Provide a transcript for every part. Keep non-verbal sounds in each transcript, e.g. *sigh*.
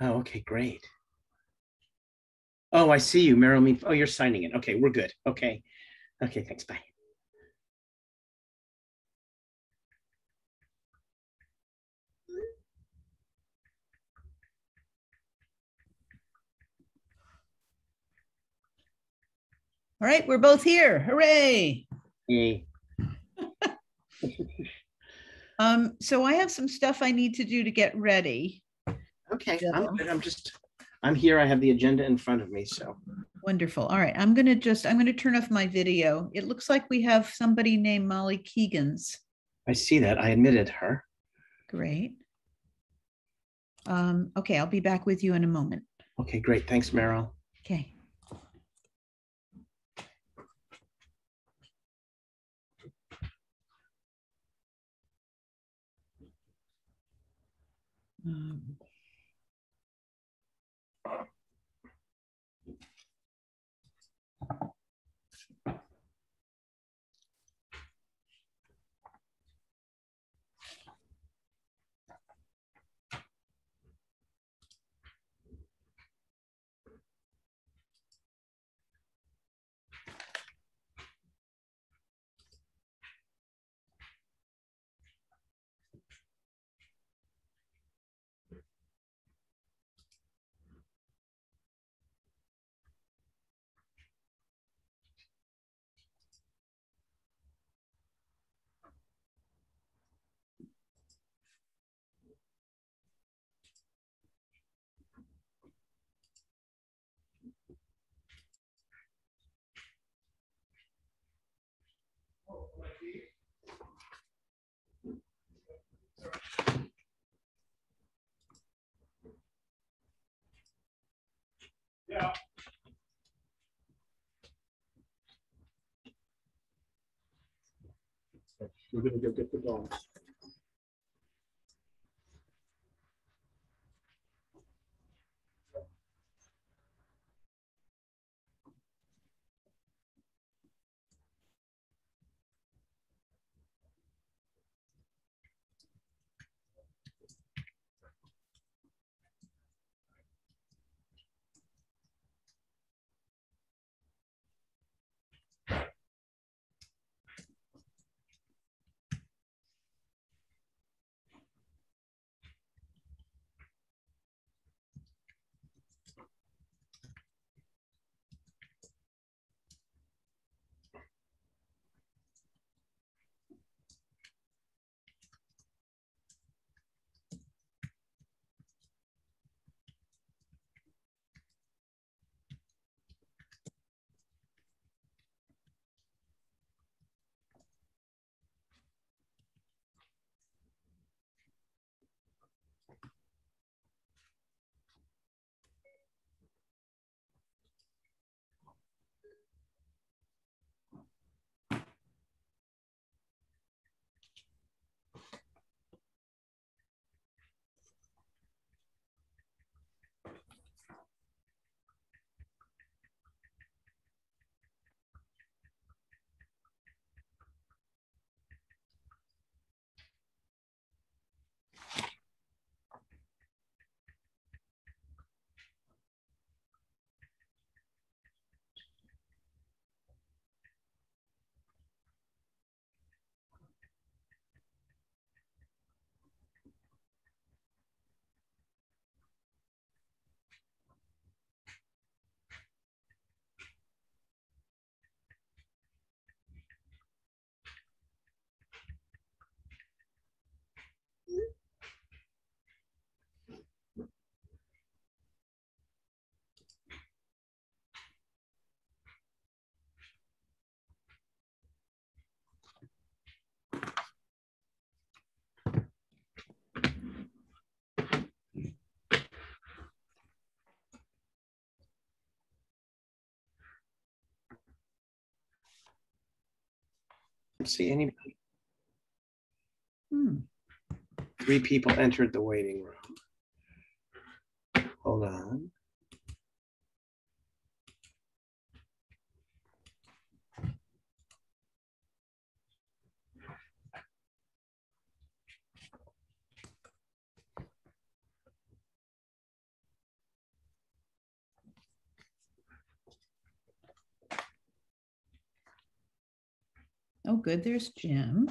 Oh, okay, great. Oh, I see you, Meryl. Me. Oh, you're signing it. Okay, we're good. Okay. Okay, thanks. Bye. All right, we're both here. Hooray. Hey. *laughs* Um, so I have some stuff I need to do to get ready. Okay, Yeah. I'm good. I'm just, I'm here. I have the agenda in front of me, so. Wonderful. All right, I'm gonna just, I'm gonna turn off my video. It looks like we have somebody named Molly Keegans. I see that. I admitted her. Great. Um, okay, I'll be back with you in a moment. Okay, great. Thanks, Meryl. Okay. Um, We're gonna go get the dogs. See anybody? hmm, Three people entered the waiting room. Hold on. Oh, good, there's Jim.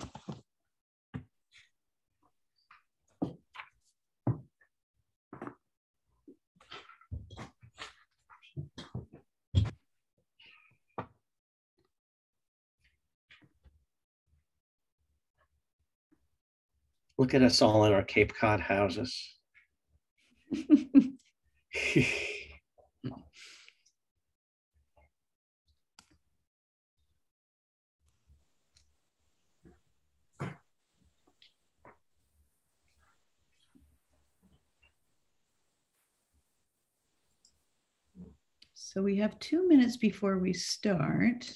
Look at us all in our Cape Cod houses. *laughs* *laughs* So we have two minutes before we start,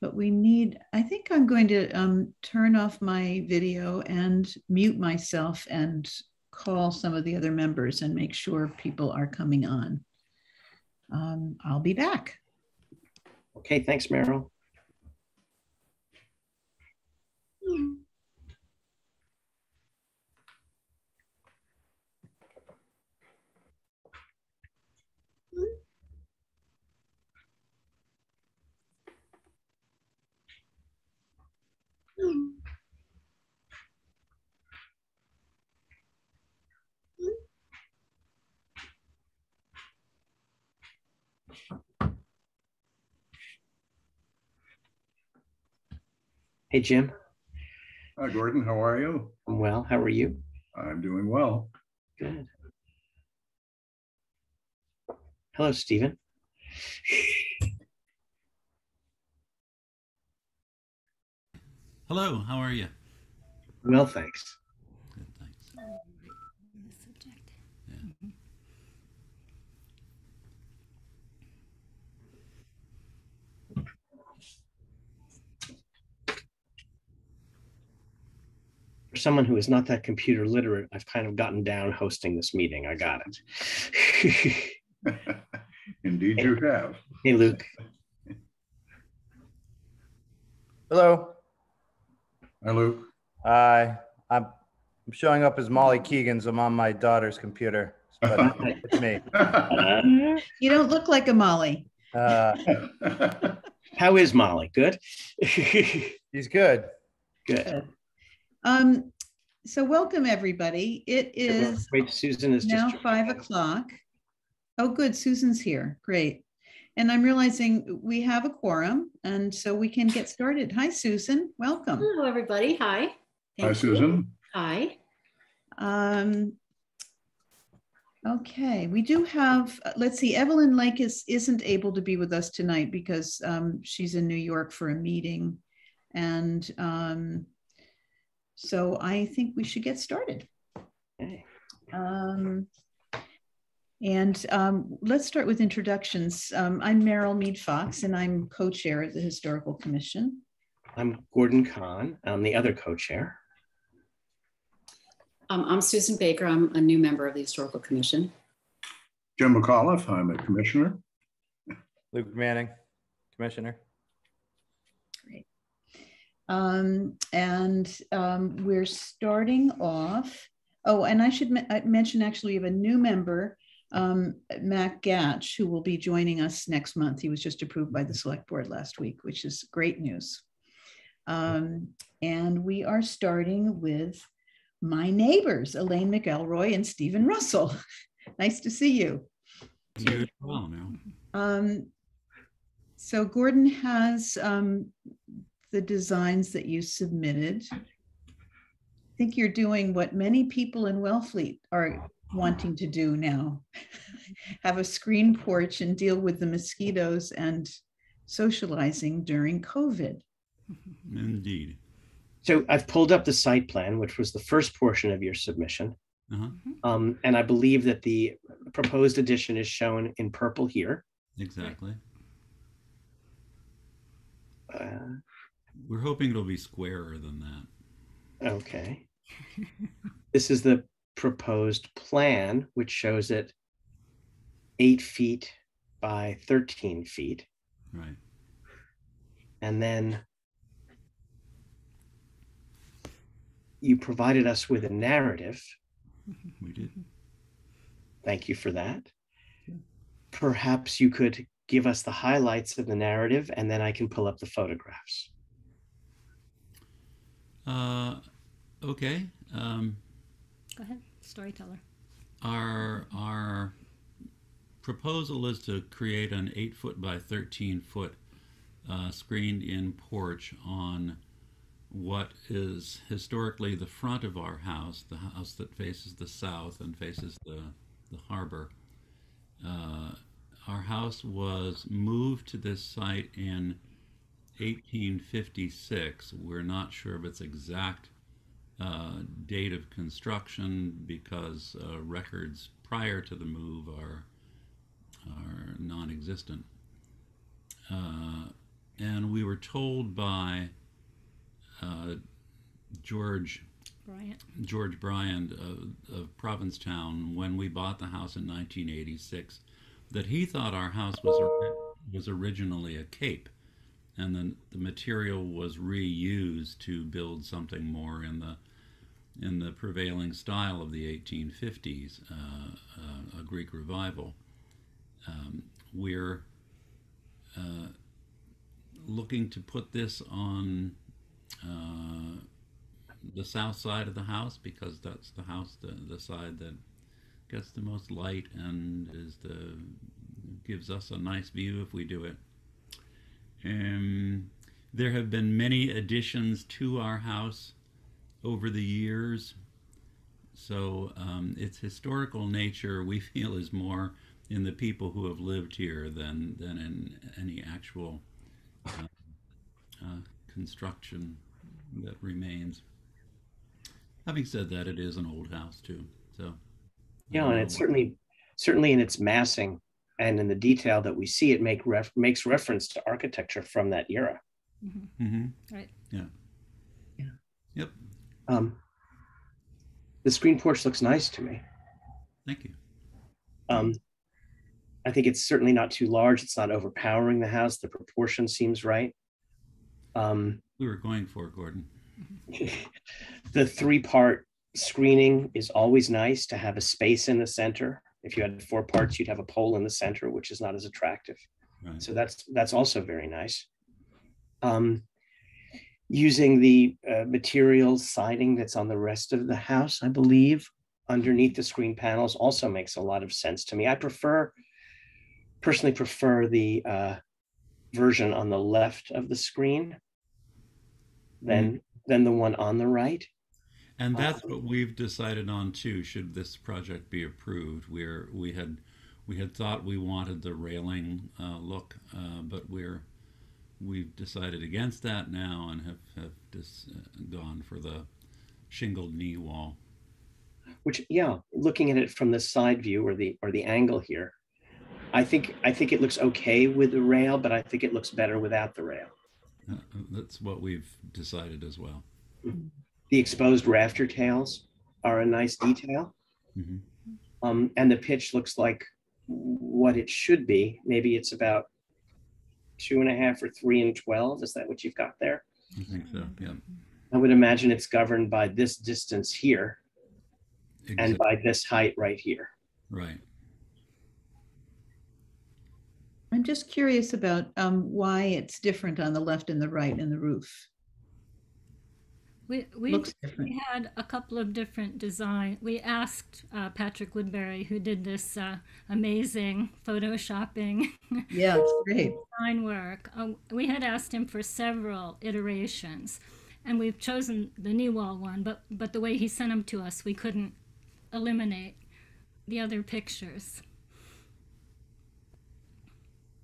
but we need, I think I'm going to um, turn off my video and mute myself and call some of the other members and make sure people are coming on. Um, I'll be back. Okay, thanks, Meryl. Hey, Jim. Hi, Gordon. How are you? I'm well. How are you? I'm doing well. Good. Hello, Stephen. Hello, how are you? Well, thanks. For someone who is not that computer literate, I've kind of gotten down hosting this meeting. I got it. *laughs* Indeed, you have. hey, Luke. Hello. Hi, Luke. Hi. I'm I'm showing up as Molly Keegan's. I'm on my daughter's computer. But *laughs* it's me. *laughs* You don't look like a Molly. Uh, how is Molly? Good. he's good. Good. Um, so welcome, everybody. It is Wait, Susan is now just. five o'clock. Oh, good, Susan's here, great. And I'm realizing we have a quorum, and so we can get started. Hi, Susan, welcome. Hello, everybody. Hi. Hi, Thank you. Susan. Hi. Um, okay, we do have, uh, let's see, Evelyn Lake is, isn't able to be with us tonight because um, she's in New York for a meeting. And um, so I think we should get started. Okay. Um, and um, let's start with introductions. Um, I'm Meryl Mead Fox, and I'm co-chair of the Historical Commission. I'm Gordon Kahn. I'm the other co-chair. Um, I'm Susan Baker. I'm a new member of the Historical Commission. Jim McAuliffe, I'm a commissioner. Luke Manning, Commissioner. Um, and um, we're starting off. Oh, and I should me- I mention actually, we have a new member, um, Matt Gatch, who will be joining us next month. He was just approved by the select board last week, which is great news. Um, and we are starting with my neighbors, Elaine McElroy and Stephen Russell. *laughs* nice to see you. You well. Um, so Gordon has um, the designs that you submitted. I think you're doing what many people in Wellfleet are wanting to do now. *laughs* Have a screen porch and deal with the mosquitoes and socializing during COVID. Indeed. So I've pulled up the site plan, which was the first portion of your submission. Uh-huh. Um, and I believe that the proposed addition is shown in purple here. Exactly. Uh, We're hoping it'll be squarer than that. okay. *laughs* this is the proposed plan, which shows it eight feet by 13 feet. Right. And then you provided us with a narrative. We did. Thank you for that. Perhaps you could give us the highlights of the narrative and then I can pull up the photographs. Uh, okay. Um, Go ahead, storyteller. our our proposal is to create an eight foot by thirteen foot uh, screened in porch on what is historically the front of our house, the house that faces the south and faces the the harbor. Uh, our house was moved to this site in 1856. We're not sure of its exact uh, date of construction because uh, records prior to the move are are non-existent. Uh, and we were told by uh, George Bryant. George Bryant of, of Provincetown when we bought the house in 1986 that he thought our house was was originally a cape, and then the material was reused to build something more in the in the prevailing style of the 1850s, uh, uh, a Greek revival. Um, we're uh, looking to put this on uh, the south side of the house because that's the house, the, the side that gets the most light and is the gives us a nice view if we do it. Um, there have been many additions to our house over the years. So um, its historical nature, we *laughs* feel, is more in the people who have lived here than than in any actual uh, uh, construction that remains. Having said that, it is an old house too. So Yeah, and it's certainly, certainly in its massing and in the detail that we see, it make ref, makes reference to architecture from that era. Mhm. hmm Right. Yeah. Yeah. Yep. Um, the screen porch looks nice to me. Thank you. Um, I think it's certainly not too large. It's not overpowering the house. The proportion seems right. Um, We were going for it, Gordon. *laughs* the three part screening is always nice to have a space in the center. If you had four parts, you'd have a pole in the center, which is not as attractive. Right. So that's that's also very nice. Um, using the uh, material siding that's on the rest of the house, I believe, underneath the screen panels also makes a lot of sense to me. I prefer, personally prefer the uh, version on the left of the screen than than the one on the right. And that's Um, what we've decided on too. Should this project be approved, we're we had we had thought we wanted the railing uh, look, uh, but we're we've decided against that now and have have dis, uh, gone for the shingled knee wall. which yeah looking at it from the side view or the or the angle here i think i think it looks okay with the rail but i think it looks better without the rail Uh, that's what we've decided as well. The exposed rafter tails are a nice detail hmm um, and the pitch looks like what it should be maybe it's about two and a half or three and 12 is that what you've got there I think so. Yeah. i would imagine it's governed by this distance here and by this height right here right. I'm just curious about um, why it's different on the left and the right in the roof. We, we, Looks we had a couple of different design. We asked uh, Patrick Woodbury, who did this uh, amazing photoshopping Yeah, it's great. *laughs* design work. Uh, we had asked him for several iterations, and we've chosen the knee wall one. But but the way he sent them to us, we couldn't eliminate the other pictures.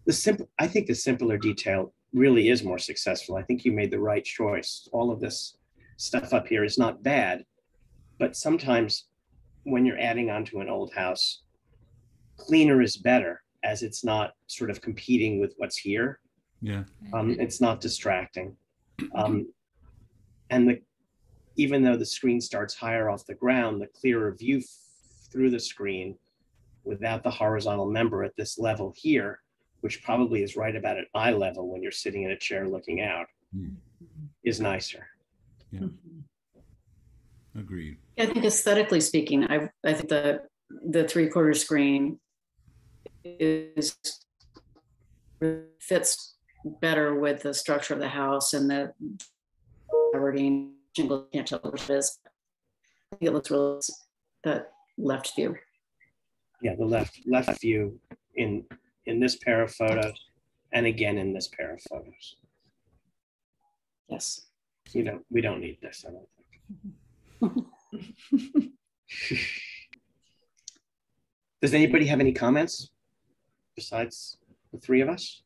the simple i think the simpler detail really is more successful i think you made the right choice all of this stuff up here is not bad but sometimes when you're adding onto an old house cleaner is better as it's not sort of competing with what's here Yeah. um, it's not distracting um, and the even though the screen starts higher off the ground the clearer view f- through the screen without the horizontal member at this level here which probably is right about at eye level when you're sitting in a chair looking out Mm. is nicer Mm-hmm. Agreed. Yeah, I think aesthetically speaking, I, I think the, the three quarter screen is fits better with the structure of the house and the wording jingle, can't tell which it is. I think it looks real, that left view. Yeah, the left, left view in, in this pair of photos and again in this pair of photos. Yes. You know, we don't need this, I don't think. *laughs* Does anybody have any comments besides the three of us?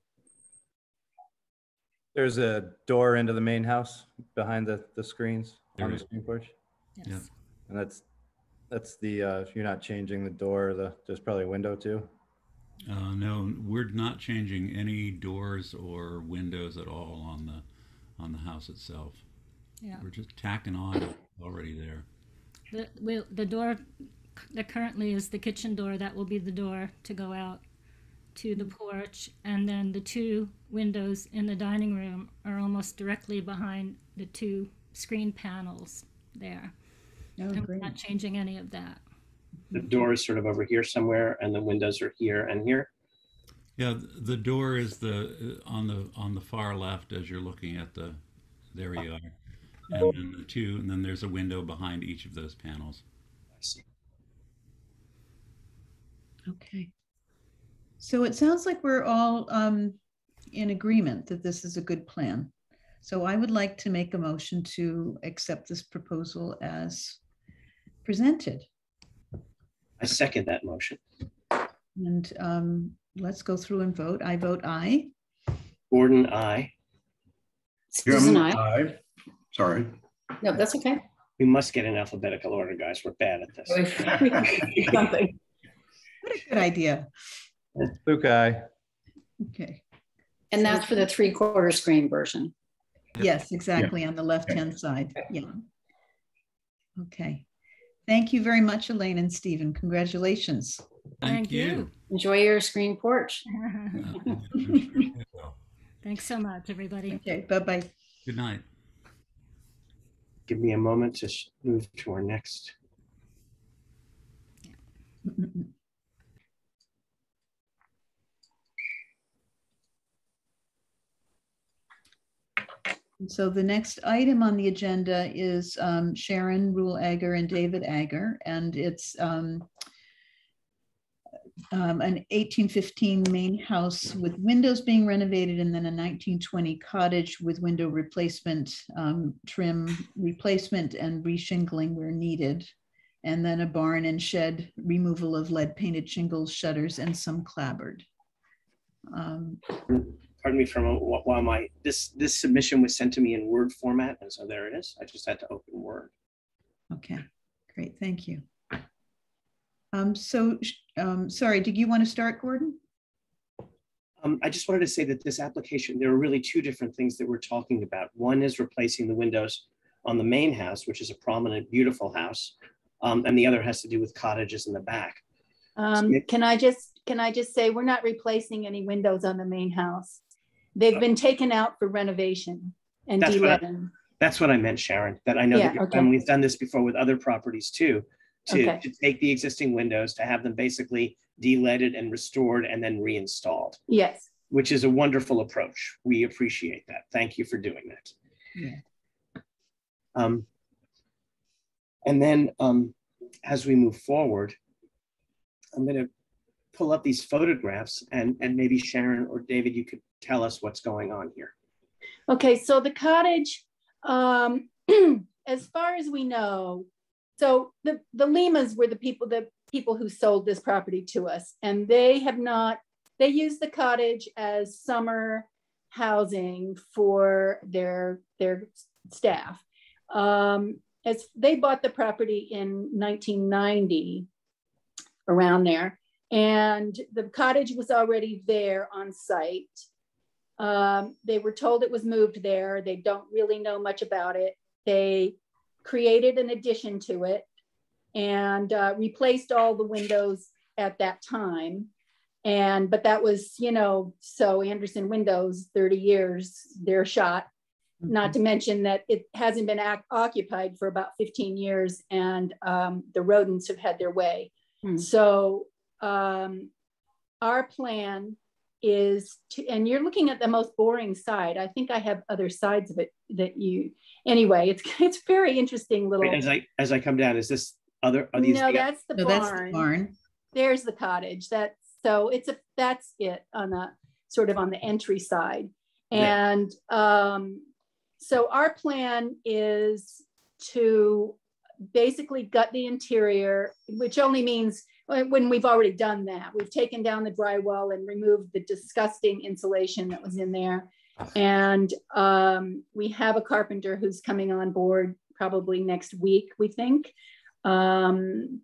There's a door into the main house behind the, the screens There on the screen porch. Yes. Yeah. And that's, that's the, uh, you're not changing the door, the, there's probably a window too. Uh, no, we're not changing any doors or windows at all on the on the house itself. Yeah. We're just tacking on already there. The, will, the door that currently is the kitchen door, that will be the door to go out to the porch. And then the two windows in the dining room are almost directly behind the two screen panels there. Oh, And we're great. not changing any of that. The door is sort of over here somewhere and the windows are here and here. Yeah, the door is the uh, on the on the far left as you're looking at the. There you are, and then the two, and then there's a window behind each of those panels. I see. Okay. So it sounds like we're all um, in agreement that this is a good plan. So I would like to make a motion to accept this proposal as presented. I second that motion. And um, let's go through and vote. I vote aye. Gordon, I. Susan, Jim, I. aye. Sorry. No, that's okay. We must get in alphabetical order, guys. We're bad at this. *laughs* Something. What a good idea. Luke, aye. Okay. And that's for the three quarter screen version. Yes, exactly, on the left-hand side. Yeah. Okay. Thank you very much, Elaine and Stephen. Congratulations. Thank, you. Enjoy your screen porch. *laughs* Thanks so much, everybody. Okay, bye-bye. Good night. Give me a moment to move to our next. So the next item on the agenda is um, Sharon Rule Agger and David Agger, and it's um, um, an 1815 main house with windows being renovated and then a 1920 cottage with window replacement, um, trim replacement and reshingling where needed. And then a barn and shed removal of lead painted shingles, shutters, and some clapboard. Um, Pardon me for a moment while my, this, this submission was sent to me in Word format. And so there it is. I just had to open Word. Okay, great, thank you. Um, so, um, sorry, did you want to start, Gordon? Um, I just wanted to say that this application, there are really two different things that we're talking about. One is replacing the windows on the main house, which is a prominent, beautiful house. Um, and the other has to do with cottages in the back. Um, Nick? can I just, can I just say, we're not replacing any windows on the main house. They've been taken out for renovation and That's what I- de-leading. That's what I meant, Sharon, that I know Yeah, that your okay. family's done this before with other properties too. To, Okay. to take the existing windows, to have them basically de-leaded and restored and then reinstalled, Yes, which is a wonderful approach. We appreciate that. Thank you for doing that. Yeah. Um, and then um, as we move forward, I'm going to pull up these photographs and, and maybe Sharon or David, you could tell us what's going on here. okay, so the cottage, um, *clears throat* as far as we know, so the, the Limas were the people, the people who sold this property to us, and they have not, they use the cottage as summer housing for their, their staff. Um, as they bought the property in 1990, around there, and the cottage was already there on site. Um, they were told it was moved there. They don't really know much about it. They created an addition to it and uh, replaced all the windows at that time. And but that was, you know, so Andersen Windows, 30 years, they're shot. Not to mention that it hasn't been ac- occupied for about 15 years and um, the rodents have had their way. Hmm. So um, our plan is to, and you're looking at the most boring side. I think I have other sides of it that you, anyway, it's, *laughs* it's very interesting little. Wait, As I, as I come down, is this other, are these? No, the- that's the No, that's the barn. barn. There's the cottage. That's, so it's a, that's it on the, sort of on the entry side. Yeah. And um, so our plan is to basically gut the interior, which only means uh, when we've already done that, we've taken down the drywall and removed the disgusting insulation that was in there. And um, we have a carpenter who's coming on board probably next week, we think. Um,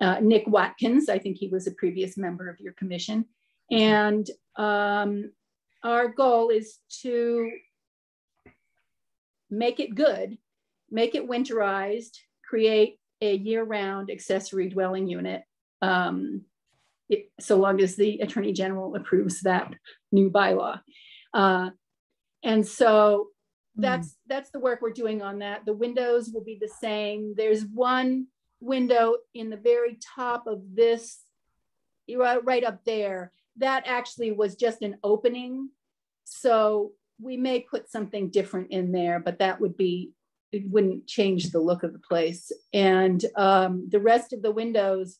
uh, Nick Watkins, I think he was a previous member of your commission. And um, our goal is to make it good, make it winterized, create a year-round accessory dwelling unit. Um, it- so long as the Attorney General approves that new bylaw. Uh, and so that's that's the work we're doing on that. The windows will be the same. There's one window in the very top of this, right right up there. That actually was just an opening. So we may put something different in there, but that would be, it wouldn't change the look of the place. And um, the rest of the windows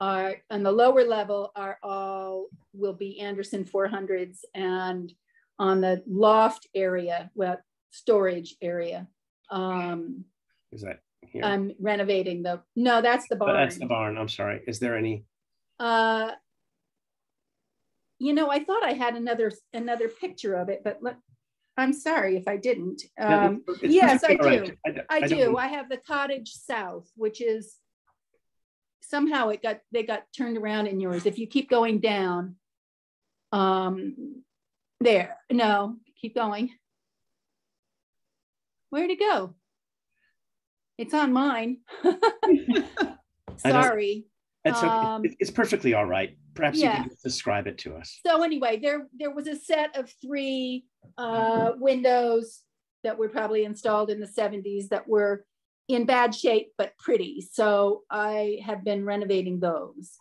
are on the lower level are all will be Andersen 400s and on the loft area, well, storage area. Um, Is that here? I'm renovating the, no, that's the Oh, barn. That's the barn, I'm sorry. Is there any, Uh, you know, I thought I had another, another picture of it, but look, I'm sorry if I didn't. Um, it's yes, I all right. do. I don't- do. I have the cottage south, which is somehow it got, they got turned around in yours. If you keep going down. Um, there, no, keep going. Where'd it go? It's on mine. *laughs* Sorry. It's, okay. um, It- it's perfectly all right. Perhaps you yeah. can describe it to us. So anyway, there, there was a set of three uh, windows that were probably installed in the seventies that were in bad shape, but pretty. So I have been renovating those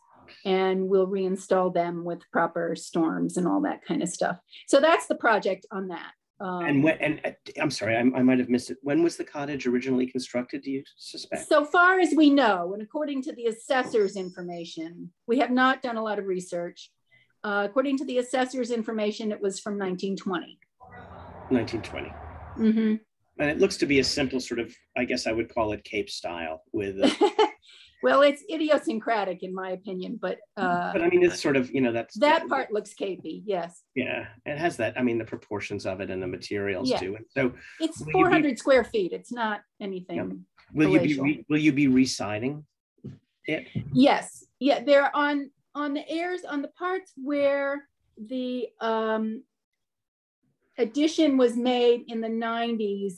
and we'll reinstall them with proper storms and all that kind of stuff. So that's the project on that. And Um, when, and uh, I'm sorry, I, I might have missed it. When was the cottage originally constructed, do you suspect? So far as we know, and according to the assessor's information, we have not done a lot of research. Uh, according to the assessor's information, it was from 1920. 1920. Mhm. And it looks to be a simple sort of, I guess I would call it Cape style with, *laughs* well, it's idiosyncratic in my opinion, but uh, but I mean, it's sort of, you know, that's. that part looks capey. Yes, Yeah, it has that, I mean, the proportions of it and the materials Yeah. too. And so it's Will you be- 400 square feet. It's not anything. will you be, re- will you be re-siding it? Yes, yeah, they're on on the airs on the parts where the um, addition was made in the 90s.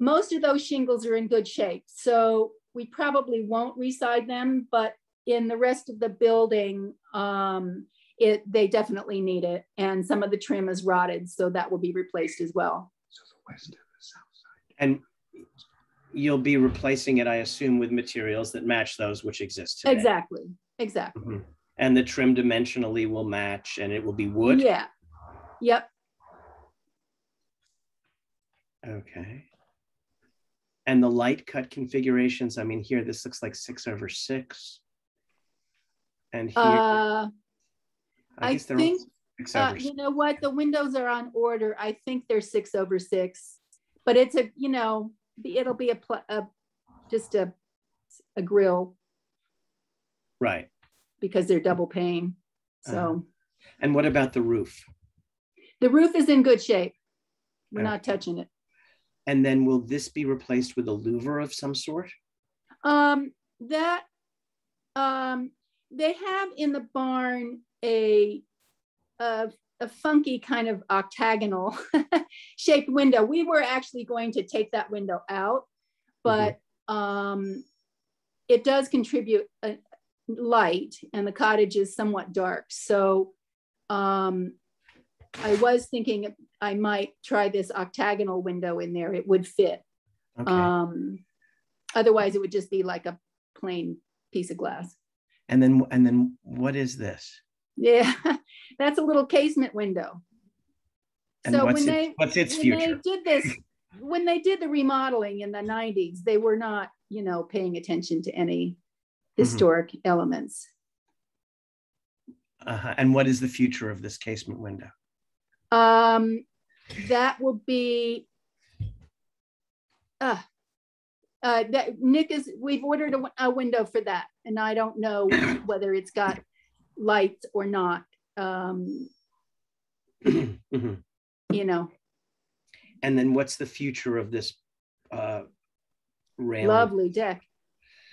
Most of those shingles are in good shape, so we probably won't reside them. But in the rest of the building, um, it they definitely need it, and some of the trim is rotted, so that will be replaced as well. So the west and the south side. And you'll be replacing it, I assume, with materials that match those which exist today. Exactly, exactly. Mhm. And the trim dimensionally will match and it will be wood? Yeah. Yep. Okay. And the light cut configurations, I mean, here, this looks like six over six. And here, Uh, I I think, uh, you know what? The windows are on order. I think they're six over six. But it's a, you know, it'll be a, pl- a just a, a grill Right. because they're double pane. So Uh-huh. And what about the roof? the roof is in good shape. We're Okay. not touching it. And then will this be replaced with a louver of some sort? Um, that, um, they have in the barn a, a, a funky kind of octagonal *laughs* shaped window. We were actually going to take that window out, but, um, it does contribute a light and the cottage is somewhat dark. So, um, I was thinking I might try this octagonal window in there. It would fit. Okay. Um, otherwise, it would just be like a plain piece of glass. And then, and then what is this? Yeah, *laughs* that's a little casement window. And So what's when it- they, what's its when they did this, *laughs* when they did the remodeling in the nineties, they were not, you know, paying attention to any Mhm. historic elements. Uh-huh. And what is the future of this casement window? Um, that will be. Uh, uh, that Nick is, we've ordered a, a window for that, and I don't know *clears throat* whether it's got lights or not. Um, *clears throat* Mhm. you know, And then what's the future of this uh, railing? lovely deck. *laughs*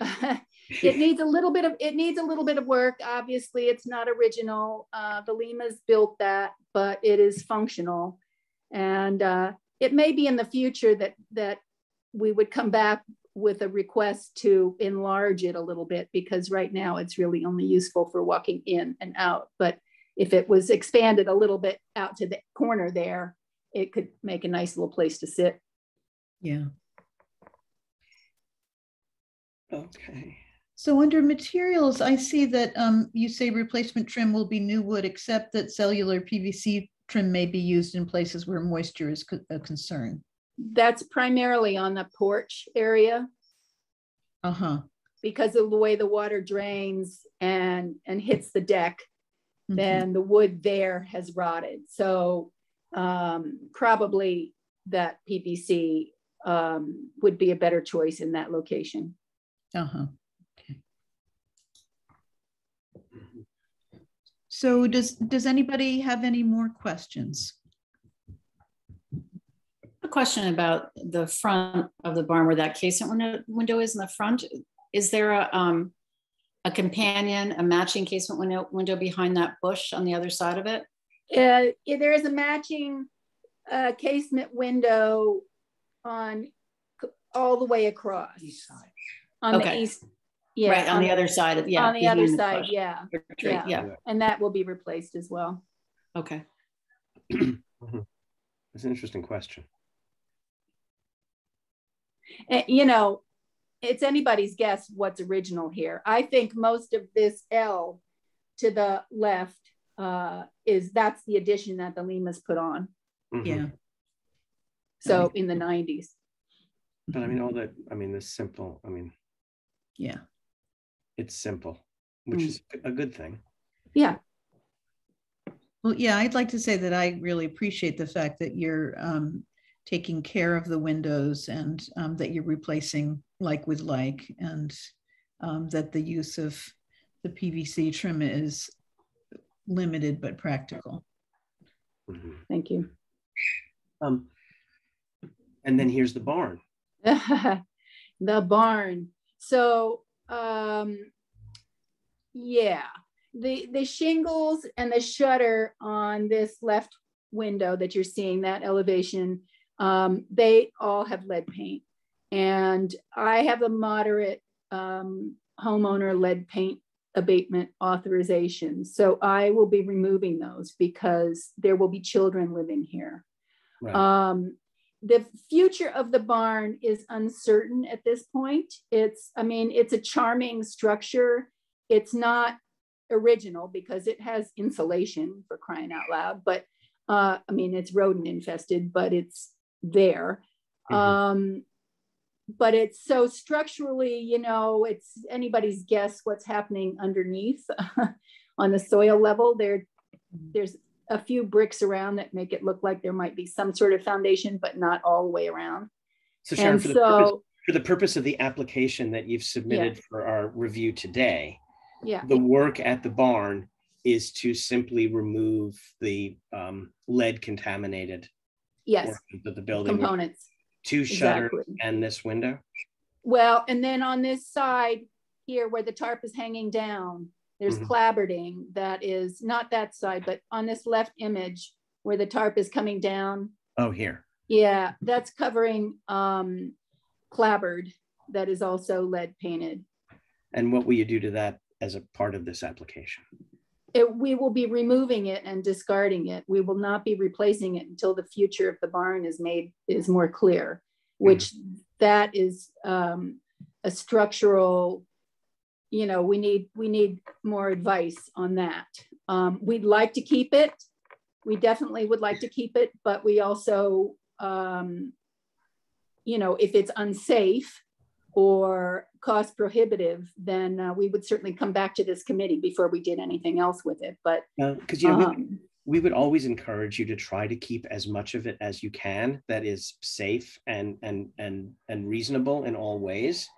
it needs a little bit of it needs a little bit of work obviously it's not original uh, the limas built that but it is functional and uh, it may be in the future that that we would come back with a request to enlarge it a little bit because right now it's really only useful for walking in and out but if it was expanded a little bit out to the corner there it could make a nice little place to sit Yeah. Okay. So under materials, I see that um, you say replacement trim will be new wood, except that cellular PVC trim may be used in places where moisture is a concern. that's primarily on the porch area Uh-huh. because of the way the water drains and and hits the deck Mhm. then the wood there has rotted so um probably that pvc um would be a better choice in that location Uh-huh. So does, does anybody have any more questions? A question about the front of the barn where that casement window, window is in the front. Is there a, um, a companion, a matching casement window, window behind that bush on the other side of it? uh yeah, there is a matching uh casement window on all the way across on the east yeah Right, on the other side of, yeah. on the other side bush yeah or yeah. Yeah, and that will be replaced as well okay. *clears throat* That's an interesting question. Eh, you know, it's anybody's guess what's original here. I think most of this L to the left uh, is that's the addition that the Limas put on. Mhm. Yeah. So in the 90s. But I mean, all that, I mean, this simple, I mean, Yeah. It's simple, which Mm. is a good thing. Yeah. Well, yeah, I'd like to say that I really appreciate the fact that you're um, taking care of the windows and um, that you're replacing like with like, and um, that the use of the PVC trim is limited but practical. Mhm. Thank you. Um, and then here's the barn. *laughs* the barn. So um, yeah, the the shingles and the shutter on this left window that you're seeing that elevation, um, they all have lead paint, and I have a moderate um, homeowner lead paint abatement authorization. So I will be removing those because there will be children living here. Right. Um, the future of the barn is uncertain at this point. It's, I mean, it's a charming structure. It's not original because it has insulation for crying out loud, but uh, I mean, it's rodent infested, but it's there. Mhm. Um, but it's so structurally, you know, it's anybody's guess what's happening underneath *laughs* on the soil level. There, there's a few bricks around that make it look like there might be some sort of foundation, but not all the way around. So Sharon, And for the, purpose, for the purpose of the application that you've submitted for our review today, yeah, the work at the barn is to simply remove the um, lead contaminated yes, portions of the building, components, two shutters exactly. and this window. Well, and then on this side here where the tarp is hanging down, there's Mhm. clapboarding that is not that side, but on this left image where the tarp is coming down, Oh, here. yeah, that's covering um, clapboard that is also lead painted. And what will you do to that as a part of this application? it, we will be removing it and discarding it. We will not be replacing it until the future of the barn is made, is more clear, which that is um, a structural, you know, we need, we need more advice on that. Um, we'd like to keep it. We definitely would like to keep it, but we also, um, you know, if it's unsafe or cost prohibitive, then uh, we would certainly come back to this committee before we did anything else with it. But Because, you know, we- um, we would always encourage you to try to keep as much of it as you can that is safe and and and and reasonable in all ways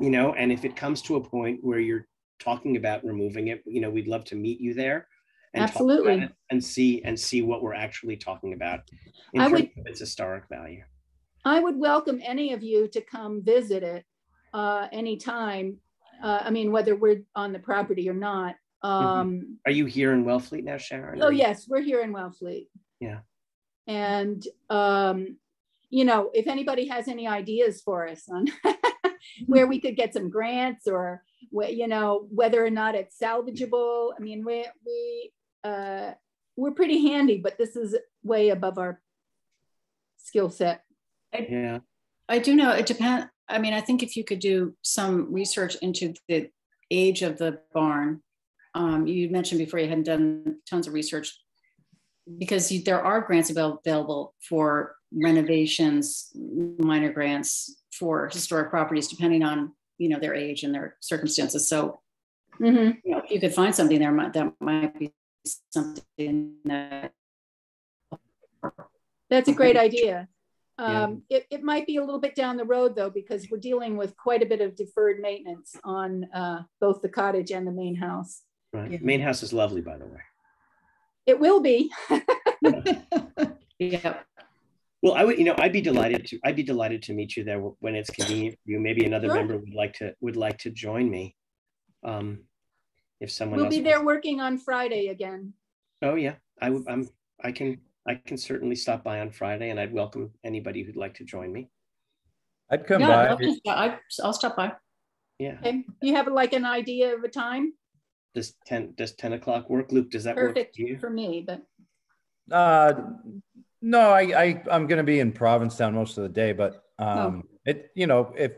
you know and if it comes to a point where you're talking about removing it you know we'd love to meet you there and Absolutely. and see and see what we're actually talking about in I terms would- of its historic value I would welcome any of you to come visit it uh, anytime. Uh, I mean, whether we're on the property or not. Um, are you here in wellfleet now sharon Oh, yes, we're here in Wellfleet. Yeah. And, um, you know, if anybody has any ideas for us on *laughs* where we could get some grants or, wh- you know, whether or not it's salvageable, I mean, we, we, uh, we're pretty handy, but this is way above our skill set. yeah I do know it depends. I mean, I think if you could do some research into the age of the barn, um, you mentioned before you hadn't done tons of research because you, there are grants available for renovations, minor grants for historic properties, depending on you know their age and their circumstances. So Mhm. you know, if you could find something there, that might be something that That's a great *laughs* idea. Yeah. Um, it, it might be a little bit down the road though, because we're dealing with quite a bit of deferred maintenance on uh, both the cottage and the main house. right Yeah. main house is lovely by the way It will be. *laughs* yeah. Well, I would, you know, I'd be delighted to, I'd be delighted to meet you there when it's convenient for you. Maybe another Sure. member would like to, would like to join me. Um, if someone We'll else. be there wants- working on Friday again. Oh, yeah, I would, I'm, I can, I can certainly stop by on Friday and I'd welcome anybody who'd like to join me. I'd come Yeah, by. I'll, just- I, I'll stop by. Yeah, Okay, you have like an idea of a time? does ten, does ten o'clock work? Luke, does that work Perfect for you? for me, but Uh, no, I, I, I'm gonna be in Provincetown most of the day, but, um, it, you know, if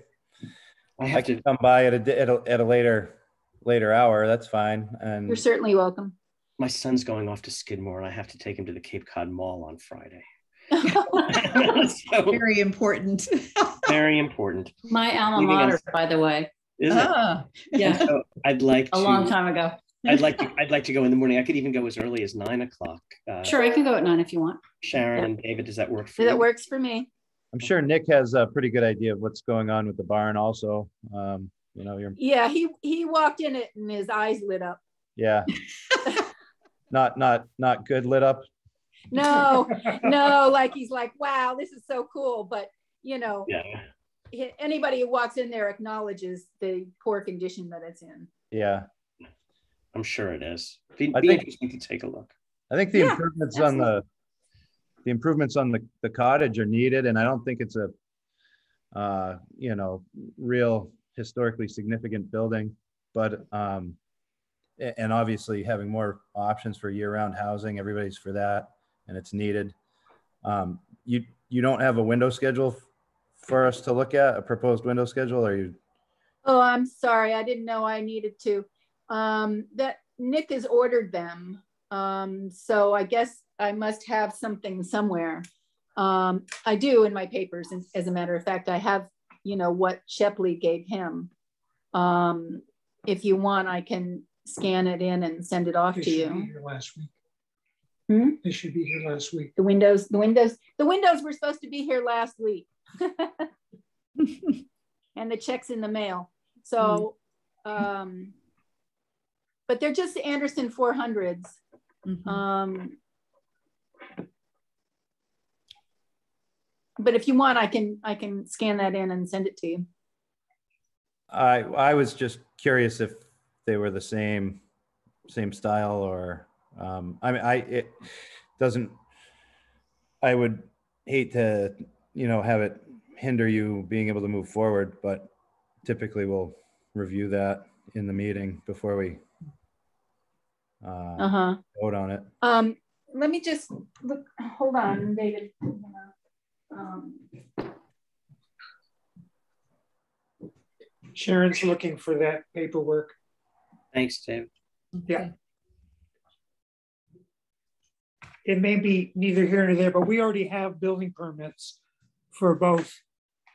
I I can to, come by at a, at a, at a later, later hour, that's fine. And you're certainly welcome. my son's going off to Skidmore and I have to take him to the Cape Cod Mall on Friday. *laughs* *laughs* So, Very important. *laughs* very important, My alma mater, by the way. isn't it? Ah, Yeah, So I'd like a long time ago. I'd like to, I'd like to go in the morning. I could even go as early as nine o'clock. Uh, Sure, I can go at nine if you want. Sharon and David, does that work for you? That works for me. I'm sure Nick has a pretty good idea of what's going on with the barn also. Um, you know, you're, Yeah, he, he walked in it and his eyes lit up. yeah. *laughs* Not, not, not good lit up. No, no, like he's like, wow, this is so cool. But, you know, Yeah, he- anybody who walks in there acknowledges the poor condition that it's in. Yeah. I'm sure it is. Be, I be think- interesting to take a look. I think the Yeah, improvements on the, the improvements on the, the cottage are needed, and I don't think it's a, uh, you know, real historically significant building, but, um, and obviously having more options for year-round housing, everybody's for that, and it's needed. Um, you, you don't have a window schedule for us to look at, a proposed window schedule, or you, Oh, I'm sorry. I didn't know I needed to. Um, that Nick has ordered them. Um, so I guess I must have something somewhere. Um, I do in my papers. As, as a matter of fact, I have, you know, what Shepley gave him. Um, if you want, I can scan it in and send it off They to should be you. here last week. Hmm? They should be here last week. The windows, the windows, the windows were supposed to be here last week. *laughs* and the checks in the mail. So, um, but they're just Andersen 400s. mhm. Um, but if you want, I can I can scan that in and send it to you. I, I was just curious if they were the same, same style or, um, I mean, I, it doesn't, I would hate to, you know, have it hinder you being able to move forward, but typically we'll review that in the meeting before we uh, Uh huh. vote on it. Um, let me just look. Hold on, David. Um, Sharon's looking for that paperwork. Thanks, Dave. Yeah. It may be neither here nor there, but we already have building permits for both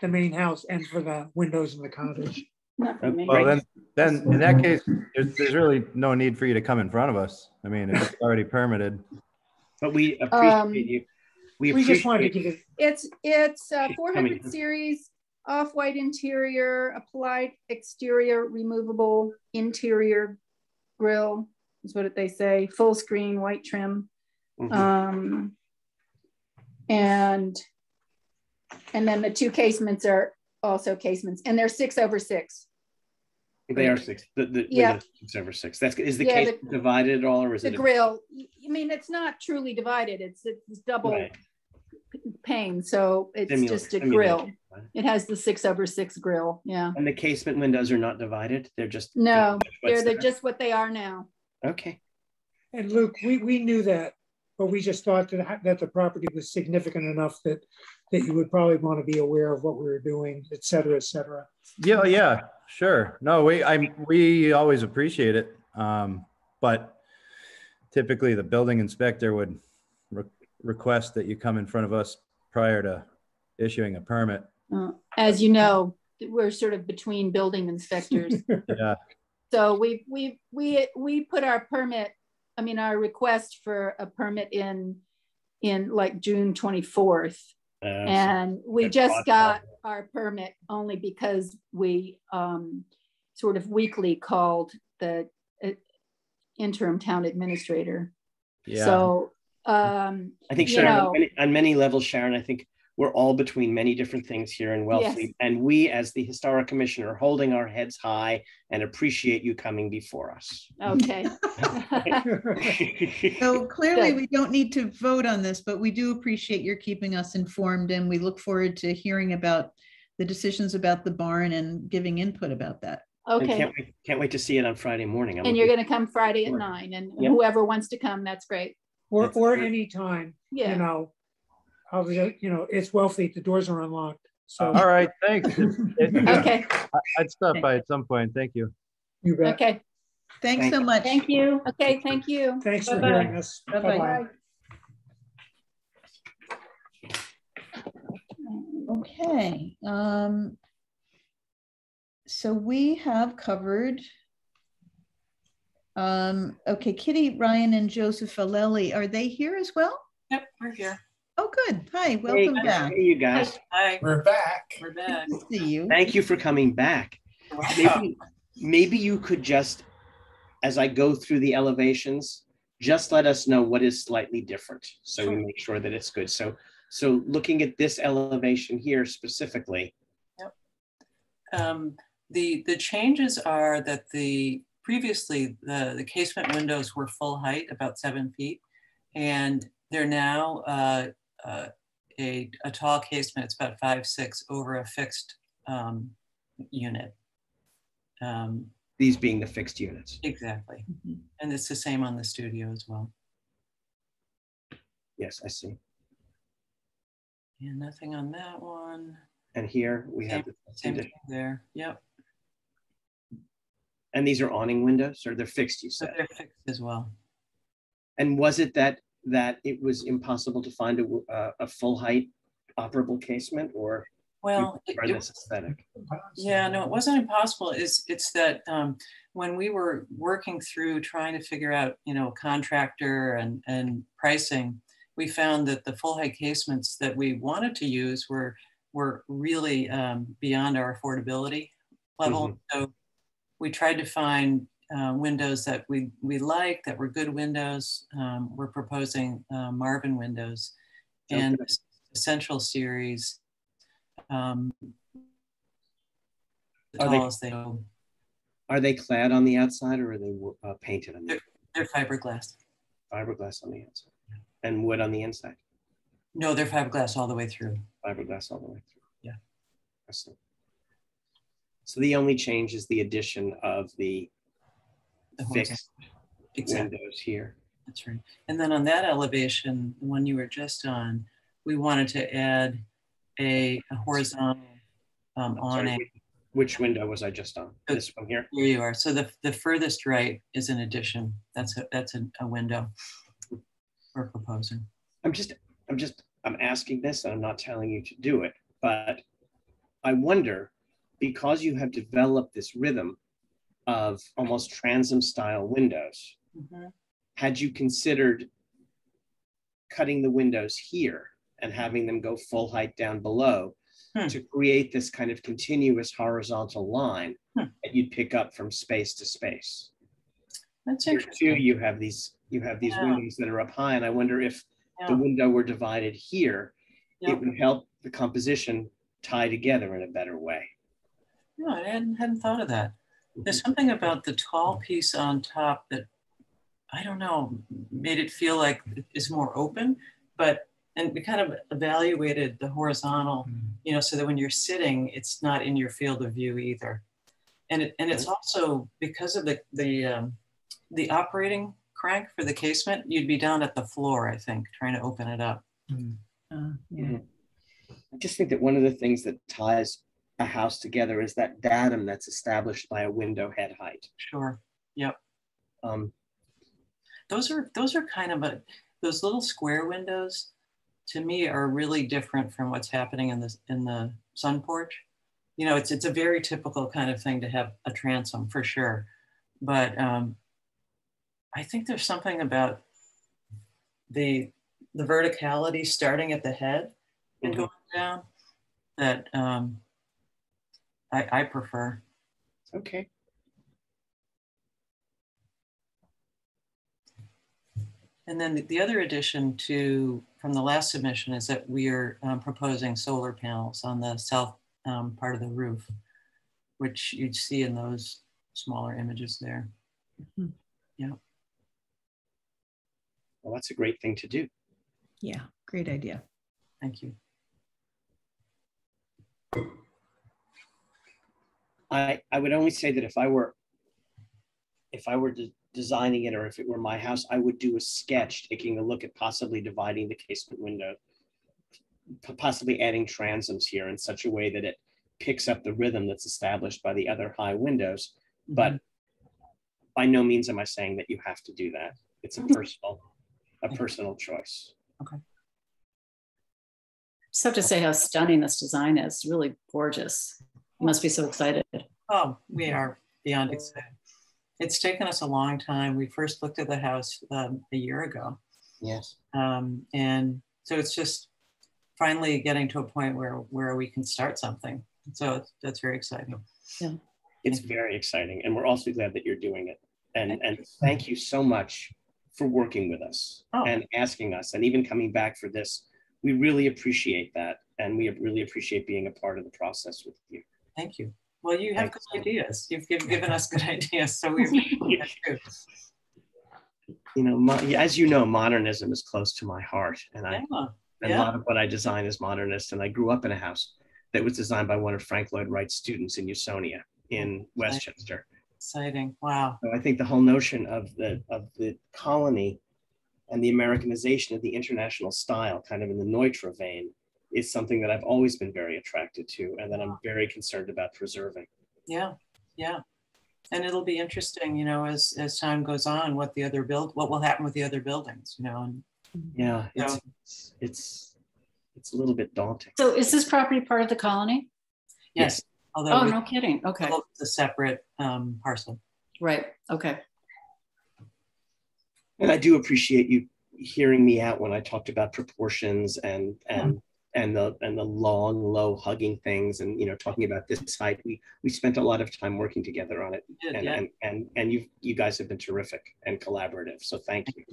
the main house and for the windows in the cottage. Not for me. Well, then, then in that case, there's, there's really no need for you to come in front of us. I mean, if it's *laughs* already permitted. But we Um, appreciate you. We We just wanted to give it, It's, it's uh, Keep coming. hundred series, off-white interior, applied exterior, removable interior grill is what they say, full screen, white trim. Mhm. Um, and, and then the two casements are also casements and they're six over six. They are six, the, the Yeah. windows six over six. That's, is the Yeah, case the- divided at all or is The it? a- grill, y- I mean, it's not truly divided. It's, it's double Right. pane, so it's Simula- just a simulated, grill. It has the six over six grill, yeah. And the casement windows are not divided? They're just? No, They're, they're just what they are now. Okay, and Luke, we, we knew that, but we just thought that, that the property was significant enough that, that you would probably want to be aware of what we were doing, et cetera, et cetera. Yeah, yeah, sure. No, we, I, we always appreciate it. Um, but typically the building inspector would re- request that you come in front of us prior to issuing a permit. Uh, As you know, we're sort of between building inspectors. *laughs* Yeah, So we, we, we, we put our permit, I mean, our request for a permit in, in like June 24th. And we just got our permit only because we um, sort of weekly called the uh, interim town administrator. yeah. So, um, I think Sharon, know- on many, on many levels, Sharon, I think we're all between many different things here in Wellfleet. And we, as the Historic Commission, are holding our heads high and appreciate you coming before us. okay. *laughs* So *laughs* clearly, Good. we don't need to vote on this, but we do appreciate your keeping us informed and we look forward to hearing about the decisions about the barn and giving input about that. And Okay. can't wait, can't wait to see it on Friday morning. I'm And you're gonna come Friday at Sure. nine and Yep. whoever wants to come, that's great. Or, That's or great. anytime, you Yeah. know, I'll, just- you know, it's Wellfleet. the doors are unlocked, so. All right, thanks. It- *laughs* Okay, I- I'd stop by at some point. Thank you. You bet. okay. Thanks so much. Thank you. Okay, thank you. Thanks for Bye-bye. hearing us. Bye-bye. Bye-bye. Okay, um. So we have covered. Um, okay, Kitty, Ryan and Joseph Aleli, are they here as well? Yep, we're here. Oh, good. Hi, Hey, welcome back. Hey, you guys. Hi, We're back. we're back. Good to See you. Thank you for coming back. Maybe, maybe you could just, as I go through the elevations, just let us know what is slightly different. So we make sure that it's good. So, so looking at this elevation here specifically, Um, the, the changes are that the, previously, the, the casement windows were full height, about seven feet. And they're now uh, uh, a, a tall casement, it's about five, six over a fixed um, unit. Um, these being the fixed units. Exactly. Mhm. And it's the same on the studio as well. Yes, I see. And nothing on that one. And here we have, the- Same thing there. Yep. and these are awning windows or they're fixed, you So said? they're fixed as well. And was it that, that it was impossible to find a, a, a full height operable casement or Well, it- this aesthetic? Yeah, no, it wasn't impossible. It's, it's that um, when we were working through trying to figure out, you know, contractor and, and pricing, we found that the full height casements that we wanted to use were, were really um, beyond our affordability level. So we tried to find uh, windows that we, we like, that were good windows. Um, we're proposing uh, Marvin windows and Okay. Essential Series. Um, the Are they- tallest they go. Are they clad on the outside or are they uh, painted on the They're fiberglass. fiberglass on the outside and wood on the inside? No, they're fiberglass all the way through. Fiberglass all the way through? Yeah. See. So the only change is the addition of the The fixed Exactly, windows here. that's right. And then on that elevation, the one you were just on, we wanted to add a, a horizontal um, awning. which- window was I just on? Uh, This one here? Here you are. So the, the furthest right is an addition. That's a, that's a, a window. we're proposing. I'm just, I'm just, I'm asking this and I'm not telling you to do it, but I wonder, because you have developed this rhythm of almost transom style windows, Mhm. had you considered cutting the windows here and having them go full height down below Hmm. to create this kind of continuous horizontal line Hmm. that you'd pick up from space to space? That's Here too, you have these, you have these Yeah. windows that are up high, and I wonder if the window were divided here, Yeah. it would help the composition tie together in a better way. No, I hadn't, hadn't thought of that. There's something about the tall piece on top that, I don't know, made it feel like it's more open, but, and we kind of evaluated the horizontal, you know, so that when you're sitting, it's not in your field of view either. And it, and it's also because of the, the, um, the operating crank for the casement, you'd be down at the floor, I think, trying to open it up. Uh, yeah. I just think that one of the things that ties a house together is that datum that's established by a window head height. Sure. Yep. Um, those are those are kind of a those little square windows to me are really different from what's happening in the in the sun porch you know it's it's a very typical kind of thing to have a transom for sure but um, i think there's something about the the verticality starting at the head and Mhm. going down that um, I, I prefer okay. And then the- the other addition to, from the last submission is that we are um, proposing solar panels on the south um, part of the roof, which you'd see in those smaller images there. Yeah. Well, that's a great thing to do. Yeah, great idea. Thank you. I, I would only say that if I were, if I were de- designing it, or if it were my house, I would do a sketch, taking a look at possibly dividing the casement window, possibly adding transoms here in such a way that it picks up the rhythm that's established by the other high windows. Mm-hmm. But by no means am I saying that you have to do that. It's a personal, a personal choice. Okay. Just have to say how stunning this design is. Really gorgeous. You must be so excited. Oh, we are beyond excited. It's taken us a long time. We first looked at the house um, a year ago. Yes. Um, and so it's just finally getting to a point where, where we can start something. So that's very exciting. Yeah. It's very exciting, and we're also glad that you're doing it. And and thank you so much for working with us Oh. and asking us, and even coming back for this. We really appreciate that, and we really appreciate being a part of the process with you. Thank you. Well, you have Thanks. good ideas. You've given, given us good *laughs* ideas, so we *laughs* appreciate that too. You know, as you know, modernism is close to my heart, and I Yeah, and a lot of what I design is modernist. And I grew up in a house that was designed by one of Frank Lloyd Wright's students in Usonia in oh, Westchester. exciting. Wow. So I think the whole notion of the of the colony and the Americanization of the international style, kind of in the Neutra vein, is something that I've always been very attracted to, and that I'm very concerned about preserving. Yeah, yeah. And it'll be interesting, you know, as, as time goes on, what the other build, what will happen with the other buildings, you know, and Yeah, Yeah. it's it's it's, it's a little bit daunting. So is this property part of the colony? yes, although Oh, we- no kidding. Okay. it's a separate um, parcel. Right. Okay. And I do appreciate you hearing me out when I talked about proportions and and and the and the long, low hugging things and you know talking about this height. We we spent a lot of time working together on it. You And yeah. and and, and you you guys have been terrific and collaborative. So thank you.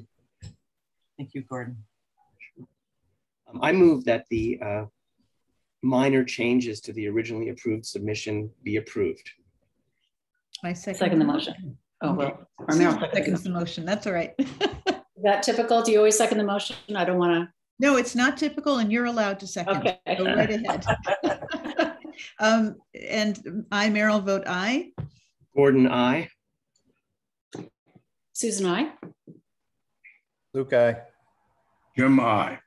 Thank you, Gordon. Um, I move that the uh, minor changes to the originally approved submission be approved. I second. Second the motion. Oh, well, or Meryl seconded Seconds the motion. That's all right. *laughs* Is that typical? Do you always second the motion? I don't want No, it's not typical and you're allowed to to. second. Okay. Go right ahead. *laughs* Um, and I, Meryl, vote aye. Gordon, I. Susan, I. Luke, I. Jim, I.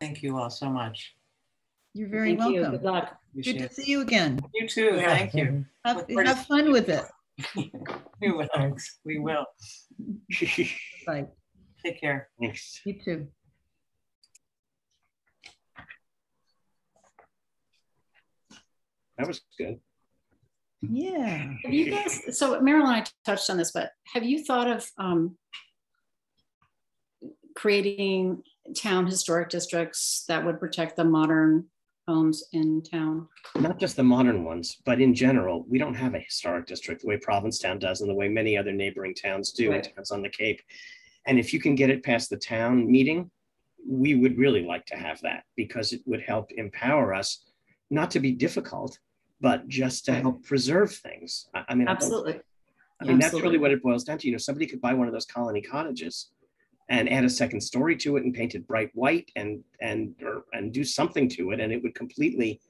Thank you all so much. You're very Thank you. Good welcome. luck. Good Appreciate to see you again. You too. Thank you. Have, Look forward to- have fun with it. *laughs* We will. We will. Bye. *laughs* Take Take care. Thanks. You too. That was good. Yeah. Have you guys, so Marilyn, I touched on this, but have you thought of um, creating town historic districts that would protect the modern homes in town? Not just the modern ones, but in general, we don't have a historic district the way Provincetown does and the way many other neighboring towns do, and Right. towns on the Cape. And if you can get it past the town meeting, we would really like to have that because it would help empower us not to be difficult, but just to help preserve things. I I mean, I Absolutely. I mean, that's really what it boils down to. You know, somebody could buy one of those colony cottages and add a second story to it and paint it bright white and and or and do something to it, and it would completely,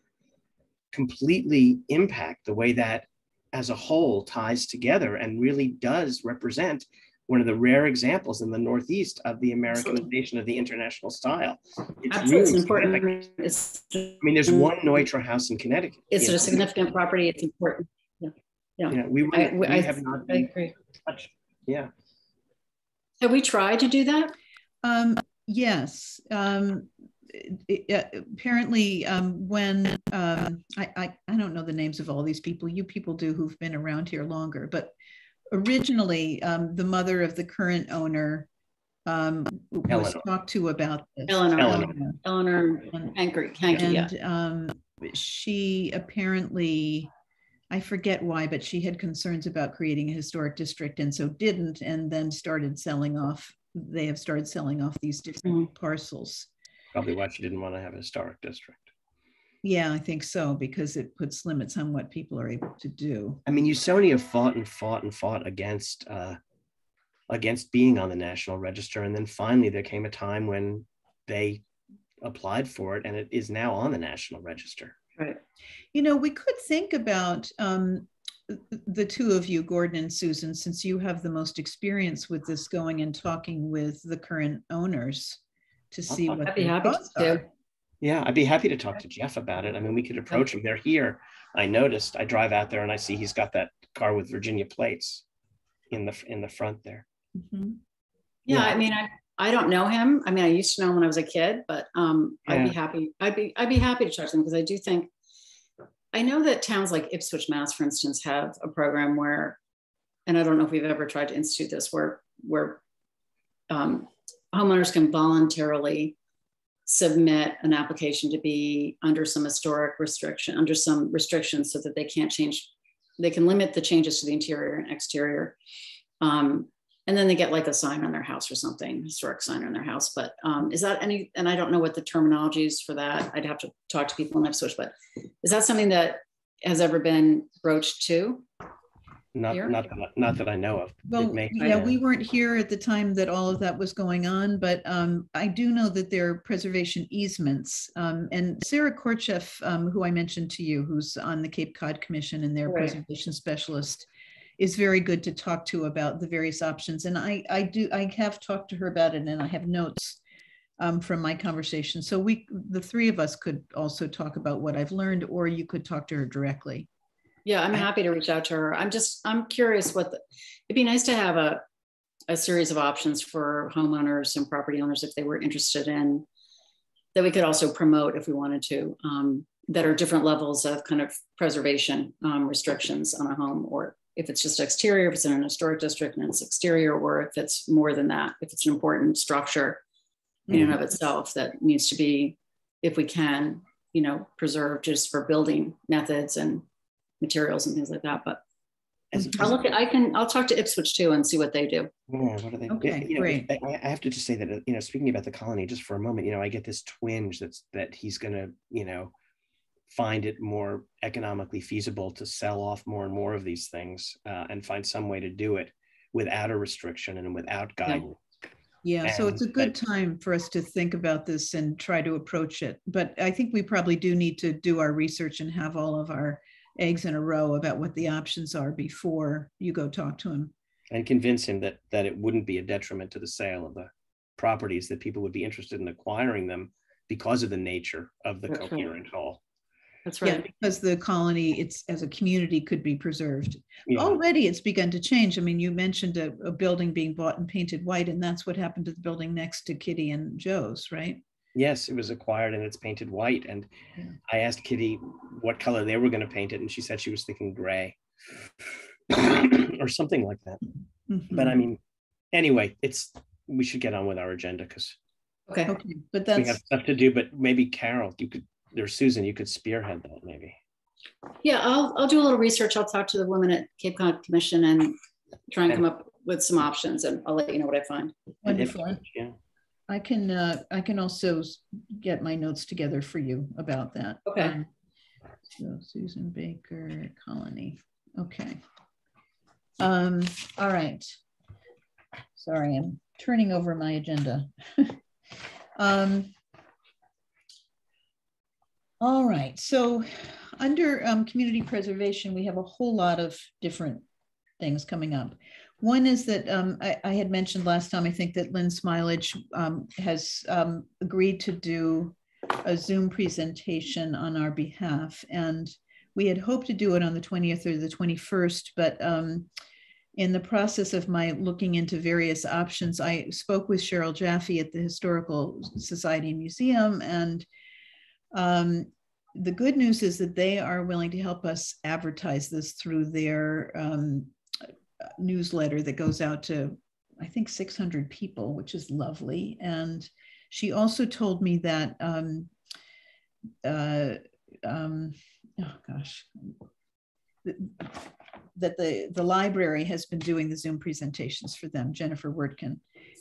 completely impact the way that as a whole ties together and really does represent one of the rare examples in the Northeast of the Americanization of the international style. It's Absolutely. It's really important. It's, I mean, there's one Neutra house in Connecticut. it's you know, a significant property. It's important. Yeah. Yeah. you know, we, I, we I, have not I agree. touched. Yeah. Have we tried to do that? Um, yes. Um, it- it- apparently, um, when um, I, I I don't know the names of all these people. You people do who've been around here longer, but originally, um, the mother of the current owner um, was Eleanor. talked to about this. Eleanor. Eleanor. Eleanor Hanky, Hanky, yeah. And um, she apparently, I forget why, but she had concerns about creating a historic district and so didn't, and then started selling off. They have started selling off these different parcels. Probably why she didn't want to have a historic district. Yeah, I think so, because it puts limits on what people are able to do. I mean, Usonia fought and fought and fought against uh, against being on the National Register, and then finally there came a time when they applied for it, and it is now on the National Register. Right. You know, we could think about um, the two of you, Gordon and Susan, since you have the most experience with this, going and talking with the current owners to I'll see what I'd be their happy thoughts to. Yeah, I'd be happy to talk to Jeff about it. I mean, we could approach him. They're here. I noticed. I drive out there and I see he's got that car with Virginia plates in the in the front there. Mhm. Yeah, Yeah. I mean, I, I don't know him. I mean, I used to know him when I was a kid, but um, I'd be happy. I'd be, I'd be happy to talk to him because I do think, I know that towns like Ipswich, Mass, for instance, have a program where, and I don't know if we've ever tried to institute this, where, where um, homeowners can voluntarily submit an application to be under some historic restriction, under some restrictions so that they can't change, they can limit the changes to the interior and exterior. Um, and then they get like a sign on their house or something, historic sign on their house. But um, is that any, and I don't know what the terminology is for that. I'd have to talk to people in Ipswich, but is that something that has ever been broached too? Not Here? not that, not that I know of. Well, may- yeah, we weren't here at the time that all of that was going on, but um, I do know that there are preservation easements. Um, and Sarah Korjeff, um, who I mentioned to you, who's on the Cape Cod Commission and their Right. preservation specialist, is very good to talk to about the various options. And I, I do, I have talked to her about it, and I have notes um, from my conversation. So we, the three of us, could also talk about what I've learned, or you could talk to her directly. Yeah, I'm happy to reach out to her. I'm just, I'm curious what the, it'd be nice to have a, a series of options for homeowners and property owners if they were interested in, that we could also promote if we wanted to, um, that are different levels of kind of preservation um, restrictions on a home, or if it's just exterior, if it's in an historic district and it's exterior, or if it's more than that, if it's an important structure in and of itself that needs to be, if we can, you know, preserved just for building methods and materials and things like that. But As- I'll look at, I can, I'll talk to Ipswich too and see what they do. Yeah, what are they? Okay, you know, great. I, I have to just say that, you know, speaking about the colony, just for a moment, you know, I get this twinge that's that he's gonna, you know, find it more economically feasible to sell off more and more of these things uh, and find some way to do it without a restriction and without guidance. Yeah, so it's a good that- time for us to think about this and try to approach it. But I think we probably do need to do our research and have all of our eggs in a row about what the options are before you go talk to him. And convince him that that it wouldn't be a detriment to the sale of the properties, that people would be interested in acquiring them because of the nature of the That's right. coherent whole. That's right. Yeah, because the colony, it's as a community could be preserved. Yeah. Already it's begun to change. I mean, you mentioned a, a building being bought and painted white, and that's what happened to the building next to Kitty and Joe's, right? Yes, it was acquired and it's painted white. And Yeah. I asked Kitty what color they were going to paint it, and she said she was thinking gray *clears throat* or something like that. But I Mhm. mean, anyway, it's we should get on with our agenda because Okay. Okay, but we have stuff to do. But maybe Carol, you could, or Susan, you could spearhead that maybe. Yeah, I'll, I'll do a little research. I'll talk to the women at Cape Cod Commission and try and come up with some options and I'll let you know what I find. And if- wonderful. Yeah. I can, uh, I can also s- get my notes together for you about that. Okay. Um, So Susan Baker, Colony, okay. Um, all right. Sorry, I'm turning over my agenda. *laughs* Um, All right, so under um, community preservation, we have a whole lot of different things coming up. One is that um, I, I had mentioned last time, I think that Lynn Smilage um, has um, agreed to do a Zoom presentation on our behalf. And we had hoped to do it on the 20th or the 21st, but um, in the process of my looking into various options, I spoke with Cheryl Jaffe at the Historical Society Museum. And um, the good news is that they are willing to help us advertise this through their um, newsletter that goes out to, I think, 600 people, which is lovely. And she also told me that, um, uh, um, oh gosh, that the, the library has been doing the Zoom presentations for them, Jennifer Wertkin.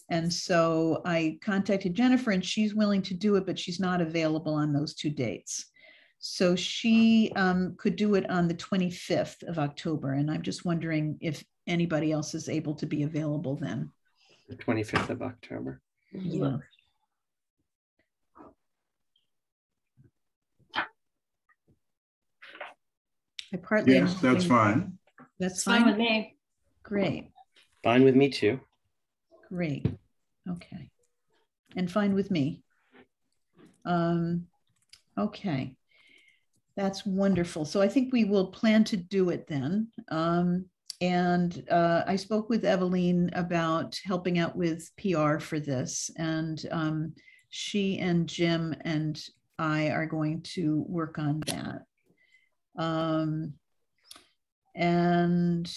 And so I contacted Jennifer and she's willing to do it, but she's not available on those two dates. So she um, could do it on the 25th of October. And I'm just wondering if anybody else is able to be available then. The 25th of October. Yeah. I partly. Yes, that's fine. That's It's fine with me. Great, Fine with me too. great. Okay. And fine with me. Um, okay. That's wonderful. So I think we will plan to do it then. Um, and uh, I spoke with Eveline about helping out with PR for this. And um, she and Jim and I are going to work on that. Um, and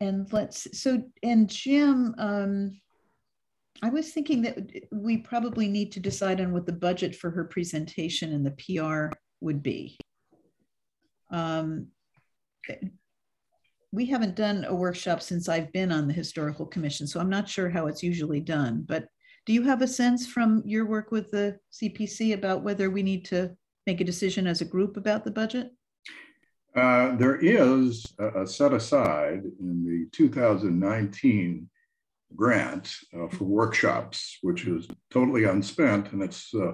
and let's so and Jim, um, I was thinking that we probably need to decide on what the budget for her presentation and the PR would be. Um, we haven't done a workshop since I've been on the historical commission, so I'm not sure how it's usually done. But do you have a sense from your work with the CPC about whether we need to make a decision as a group about the budget? Uh, there is a, a set aside in the 2019 grant uh, for workshops, which is totally unspent, and it's uh,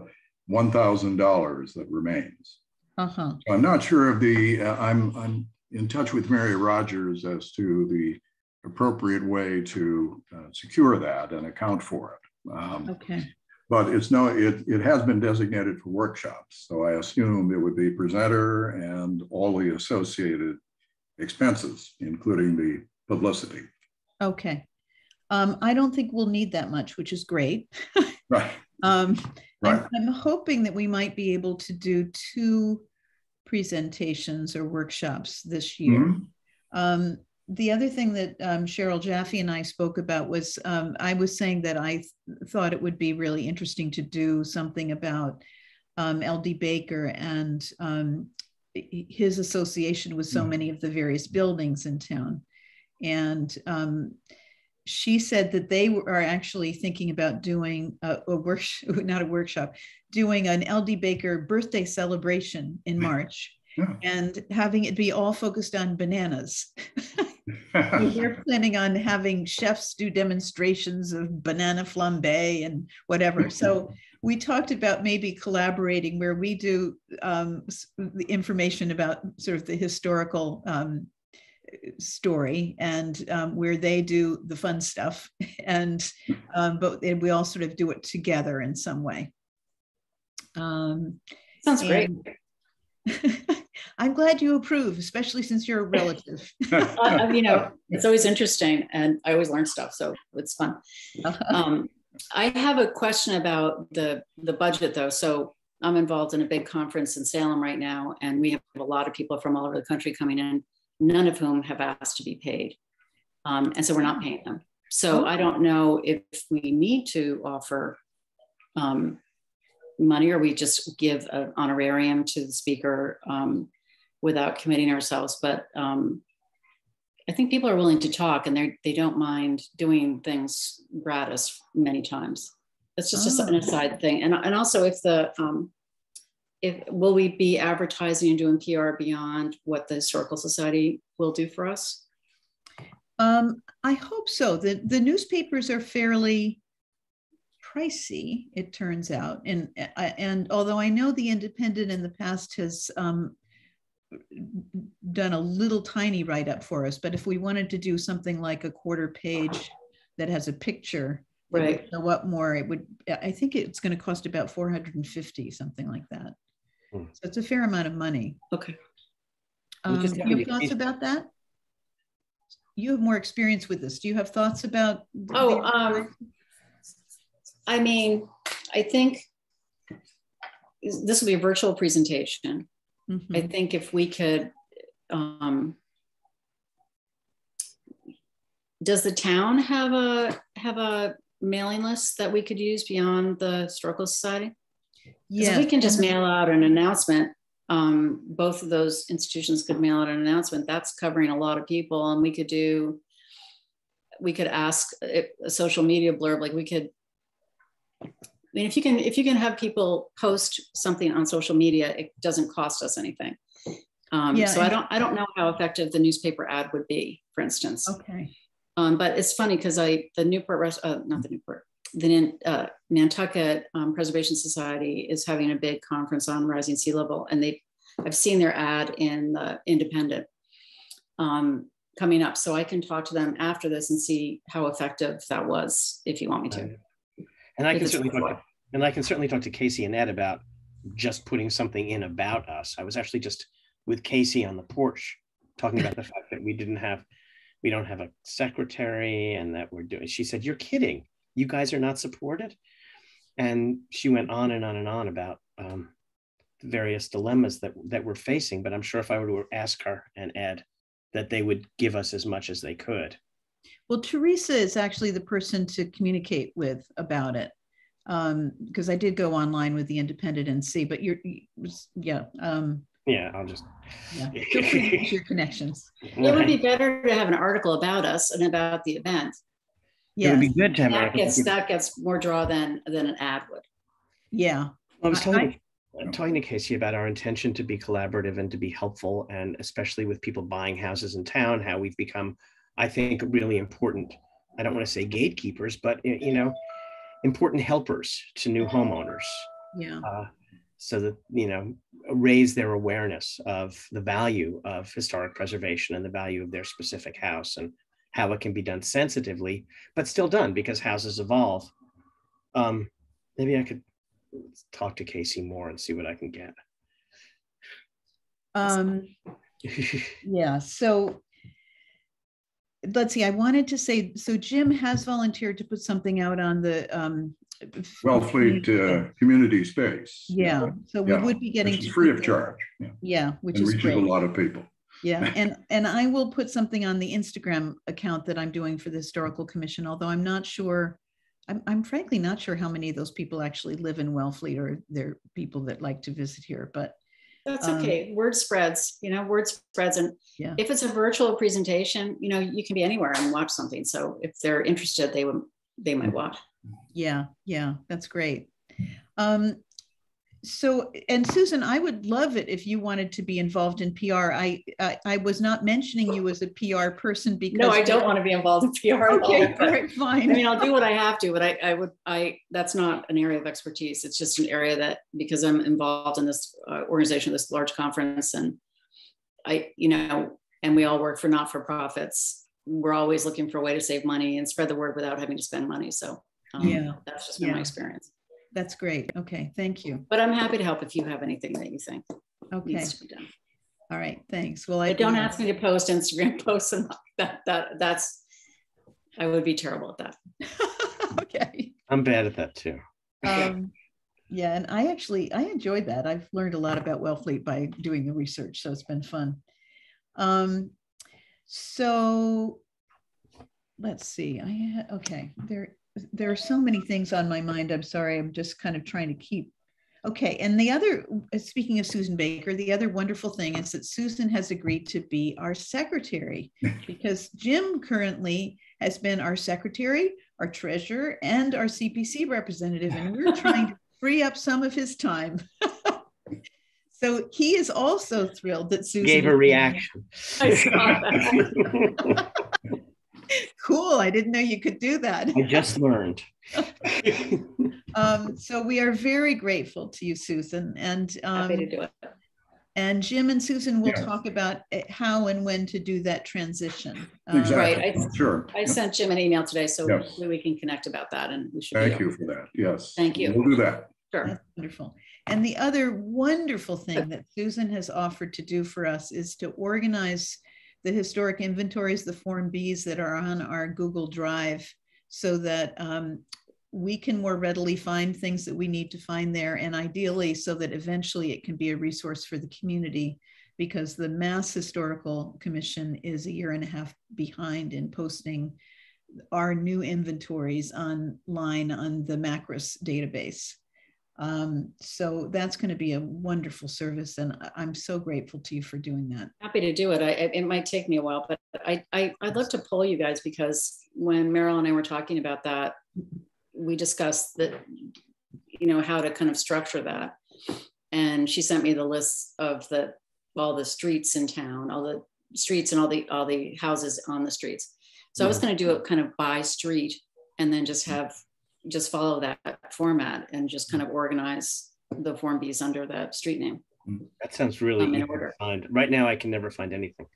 $1,000 that remains. Uh-huh. I'm not sure of the, uh, I'm, I'm in touch with Mary Rogers as to the appropriate way to uh, secure that and account for it. Um, Okay. But it's no, it, it has been designated for workshops. So I assume it would be presenter and all the associated expenses, including the publicity. Okay. Um, I don't think we'll need that much, which is great. Right. *laughs* Um, Right. I'm, I'm hoping that we might be able to do two presentations or workshops this year. Mhm. Um, the other thing that um, Cheryl Jaffe and I spoke about was um, I was saying that I th- thought it would be really interesting to do something about um, LD Baker and um, his association with so Mm. many of the various buildings in town. And um, she said that they were- are actually thinking about doing a, a workshop, *laughs* not a workshop, doing an LD Baker birthday celebration in March Yeah. and having it be all focused on bananas. *laughs* *laughs* We're planning on having chefs do demonstrations of banana flambe and whatever. So we talked about maybe collaborating where we do um, the information about sort of the historical um, story and um, where they do the fun stuff. *laughs* And um, but we all sort of do it together in some way. Um, Sounds great. *laughs* I'm glad you approve, especially since you're a relative. *laughs* Uh, you know, it's always interesting and I always learn stuff, so it's fun. Um, I have a question about the, the budget though. So I'm involved in a big conference in Salem right now, and we have a lot of people from all over the country coming in, none of whom have asked to be paid. Um, and so we're not paying them. So I don't know if we need to offer um, money or we just give an honorarium to the speaker um, without committing ourselves. But um, I think people are willing to talk and they they don't mind doing things gratis many times. It's just Oh. an aside thing. And, and also if the, um, if, will we be advertising and doing PR beyond what the Historical Society will do for us? Um, I hope so. The, the newspapers are fairly pricey, it turns out. And, uh, and although I know the Independent in the past has um, done a little tiny write-up for us, but if we wanted to do something like a quarter page that has a picture, Right. show up more, it would, I think it's going to cost about 450, something like that. Hmm. So it's a fair amount of money. Okay. Um, do you have thoughts about that? You have more experience with this. Do you have thoughts about? Oh, um, I mean, I think this will be a virtual presentation. Mhm. I think if we could, um, does the town have a, have a mailing list that we could use beyond the Historical Society? Yes, we can just mail out an announcement, um, both of those institutions could mail out an announcement, that's covering a lot of people and we could do, we could ask a, a social media blurb, like we could, I mean, if you can, if you can have people post something on social media, it doesn't cost us anything. Um, Yeah, so I don't, I don't know how effective the newspaper ad would be, for instance. Okay, Um, but it's funny because I, the Newport, Res- uh, not the Newport, the uh, Nantucket um, Preservation Society is having a big conference on rising sea level, and they, I've seen their ad in the Independent um, coming up, so I can talk to them after this and see how effective that was, if you want me to. And I can certainly talk, to- and I can certainly talk to Casey and Ed about just putting something in about us. I was actually just with Casey on the porch talking about the fact that we didn't have, we don't have a secretary and that we're doing, she said, you're kidding. You guys are not supported. And she went on and on and on about um, various dilemmas that, that we're facing. But I'm sure if I were to ask her and Ed, that they would give us as much as they could. Well, Teresa is actually the person to communicate with about it. Um, because I did go online with the Independent and see, but you're, you- yeah, um, Yeah, I'll just. yeah. *laughs* Feel free to use your connections. It would be better to have an article about us and about the event. Yeah, it would be good to have. That gets, that gets more draw than, than an ad would. yeah, I was I- talking, to- talking to Casey about our intention to be collaborative and to be helpful, and especially with people buying houses in town, how we've become, I think, really important. I don't want to say gatekeepers, but you know, important helpers to new homeowners, yeah. uh, so that you know, raise their awareness of the value of historic preservation and the value of their specific house and how it can be done sensitively, but still done because houses evolve. Um, maybe I could talk to Casey more and see what I can get. Um, *laughs* yeah, so let's see, I wanted to say, so Jim has volunteered to put something out on the um Wellfleet uh, Community Space. Yeah, so we Yeah, would be getting. Which is to free of charge. Yeah. Yeah, which And is reaches a great. lot of people. Yeah, *laughs* and, and I will put something on the Instagram account that I'm doing for the Historical Commission, although I'm not sure. I'm, I'm frankly not sure how many of those people actually live in Wellfleet or they're people that like to visit here, but That's Um, okay. Word spreads, you know, word spreads. And Yeah. if it's a virtual presentation, you know, you can be anywhere and watch something. So if they're interested, they would, they might watch. yeah, yeah, that's great. Um, so, and Susan, I would love it if you wanted to be involved in PR. I, I, I was not mentioning you as a PR person because. No, I don't want to be involved in PR. Okay, all but- right, I mean, I'll do what I have to, but I, I would, I, that's not an area of expertise. It's just an area that, because I'm involved in this uh, organization, this large conference and I, you know, and we all work for not-for-profits. We're always looking for a way to save money and spread the word without having to spend money. So um, Yeah, that's just been yeah. my experience. That's great. Okay, thank you. But I'm happy to help if you have anything that you think Okay, needs to be done. all right, thanks. Well, I But don't ask me to post Instagram *laughs* posts and that, that, that's, I would be terrible at that. *laughs* Okay. I'm bad at that too. Um, yeah, and I actually, I enjoyed that. I've learned a lot about Wellfleet by doing the research, so it's been fun. Um, so let's see, I, okay, there, there are so many things on my mind. I'm sorry, I'm just kind of trying to keep. Okay, and the other, speaking of Susan Baker, the other wonderful thing is that Susan has agreed to be our secretary *laughs* because Jim currently has been our secretary, our treasurer, and our CPC representative, and we're trying to *laughs* free up some of his time. *laughs* so he is also thrilled that Susan Gave a reaction. I saw that. Cool. I didn't know you could do that. I just learned. *laughs* Um, so we are very grateful to you, Susan, and Happy to um, do it. and Jim and Susan will Yeah. talk about uh, how and when to do that transition. Um, Exactly, Right, I- sure. I sent Jim an email today, so Yes. we we can connect about that and we should. Thank you for that, yes. Thank you. We'll do that. Sure. That's wonderful. And the other wonderful thing *laughs* that Susan has offered to do for us is to organize the historic inventories, the Form Bs that are on our Google Drive so that um, we can more readily find things that we need to find there and ideally so that eventually it can be a resource for the community because the Mass Historical Commission is a year and a half behind in posting our new inventories online on the MACRIS database. Um, so that's going to be a wonderful service, and I'm so grateful to you for doing that. Happy to do it. I, it might take me a while, but I, I, I'd love to pull you guys because when Meryl and I were talking about that, we discussed that, you know, how to kind of structure that. And she sent me the list of the, all the streets in town, all the streets and all the, all the houses on the streets. So I was going to do it kind of by street and then just have, just follow that format and just kind of organize the Form Bs under that street name. That sounds really Um, in easy to order. find. Right now, I can never find anything.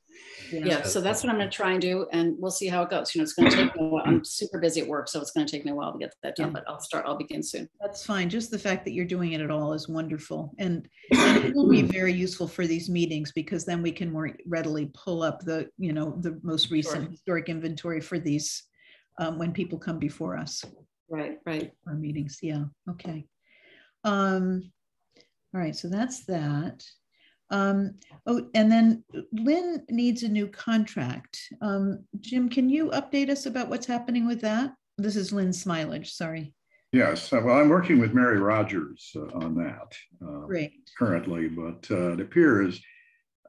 Yeah, so that's what I'm gonna try and do, and we'll see how it goes. You know, it's gonna take me a while. I'm super busy at work, so it's gonna take me a while to get that done, Yeah. but I'll start, I'll begin soon. That's fine. Just the fact that you're doing it at all is wonderful. And, and it will be very useful for these meetings because then we can more readily pull up the, you know, the most recent Sure. historic inventory for these um, when people come before us. Right, right. our meetings. Yeah, okay. Um, all right, so that's that. Um, oh, and then Lynn needs a new contract. Um, Jim, can you update us about what's happening with that? This is Lynn Smilage, sorry. Yes, uh, well, I'm working with Mary Rogers uh, on that uh, Great. currently, but uh, it appears,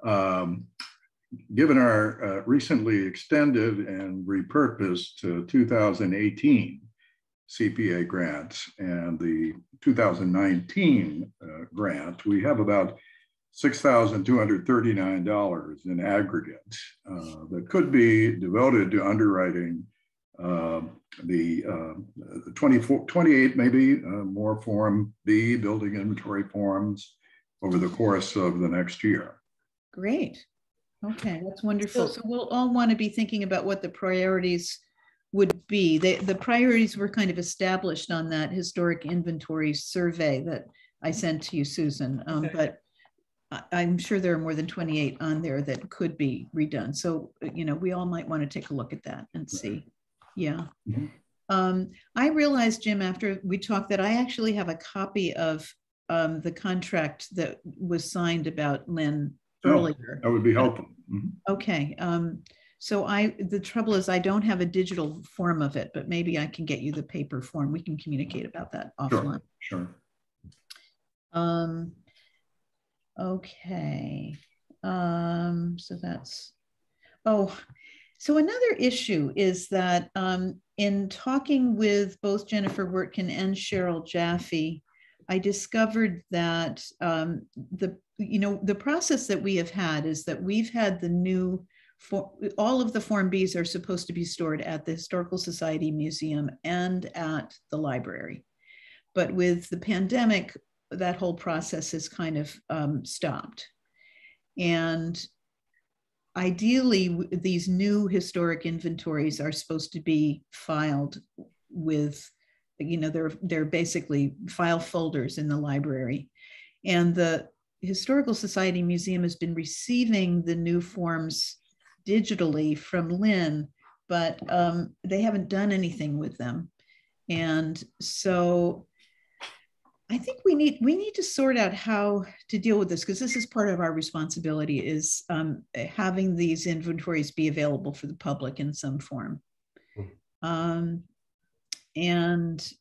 um, given our uh, recently extended and repurposed uh, 2018 CPA grants and the 2019 uh, grant, we have about $6,239 in aggregate uh, that could be devoted to underwriting um, the uh, 24, 28 maybe uh, more Form B building inventory forms over the course of the next year. Great. Okay, that's wonderful. So- So we'll all want to be thinking about what the priorities would be. The, the priorities were kind of established on that historic inventory survey that I sent to you, Susan. Um, but I'm sure there are more than 28 on there that could be redone. So, you know, we all might want to take a look at that and see. Yeah. Mhm. Um, I realized, Jim, after we talked, that I actually have a copy of um, the contract that was signed about Lynn Oh. earlier. That would be helpful. Mhm. Okay, um, so I, the trouble is I don't have a digital form of it, but maybe I can get you the paper form. We can communicate about that offline. Sure. sure. Um, okay, um, so that's, oh, so another issue is that um, in talking with both Jennifer Wertkin and Cheryl Jaffe, I discovered that um, the, you know, the process that we have had is that we've had the new, for, all of the Form Bs are supposed to be stored at the Historical Society Museum and at the library. But with the pandemic, that whole process has kind of um, stopped. And ideally, these new historic inventories are supposed to be filed with you know, they're, they're basically file folders in the library. And the Historical Society Museum has been receiving the new forms digitally from Lynn, but um, they haven't done anything with them. And so I think we need we need to sort out how to deal with this because this is part of our responsibility is um, having these inventories be available for the public in some form. Um, and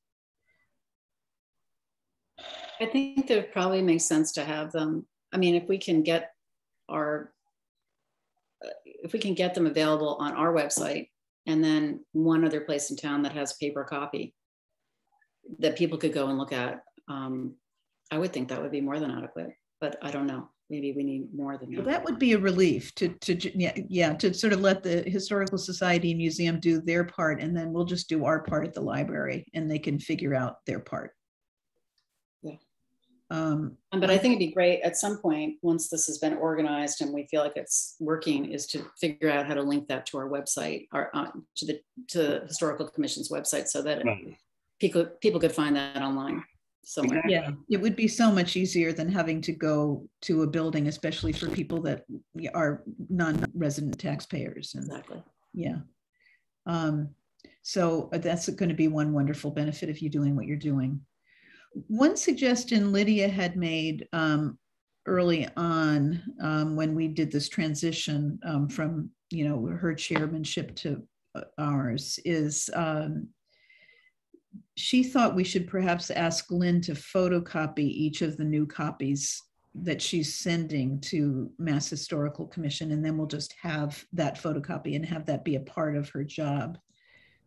I think that it probably makes sense to have them. I mean, if we can get our, if we can get them available on our website and then one other place in town that has paper copy that people could go and look at, um, I would think that would be more than adequate, but I don't know. Maybe we need more than Well, that. that would be a relief to, to, yeah, yeah, to sort of let the Historical Society and Museum do their part, and then we'll just do our part at the library, and they can figure out their part. Yeah. Um, But I think it'd be great at some point, once this has been organized and we feel like it's working, is to figure out how to link that to our website or uh, to the, to the Historical Commission's website so that Right. people, people could find that online somewhere. yeah, it would be so much easier than having to go to a building, especially for people that are non-resident taxpayers and Exactly. Yeah. Um, so uh, that's going to be one wonderful benefit of you doing what you're doing. One suggestion Lydia had made um, early on um, when we did this transition um, from, you know, her chairmanship to uh, ours is um, she thought we should perhaps ask Lynn to photocopy each of the new copies that she's sending to Mass Historical Commission, and then we'll just have that photocopy and have that be a part of her job.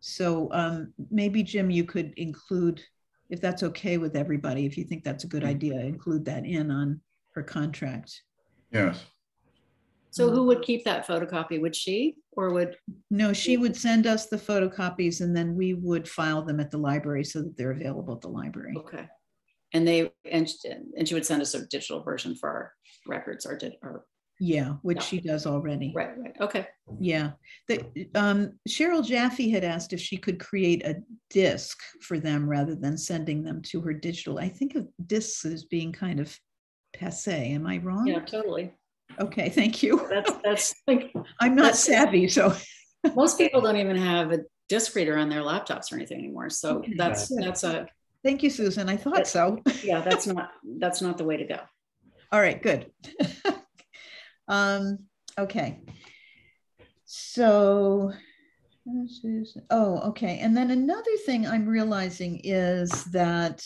So um, maybe Jim, you could include, if that's okay with everybody, if you think that's a good mm-hmm. idea, include that in on her contract. Yes. So who would keep that photocopy? Would she or would, No, she would send us the photocopies and then we would file them at the library so that they're available at the library. okay. And they, and, and she would send us a digital version for our records or did, or, Yeah, which she does already. right, right, okay. Yeah, the, um, Cheryl Jaffe had asked if she could create a disc for them rather than sending them to her digital. I think of discs as being kind of passe. Am I wrong? Yeah, totally. Okay, thank you. That's, that's *laughs* like, I'm not that's- savvy, so, most people don't even have a disc reader on their laptops or anything anymore. So Okay. that's, Right. that's a, thank you, Susan. I thought so. yeah, that's not, that's not the way to go. All right, good. *laughs* Um, okay. So, oh, okay. And then another thing I'm realizing is that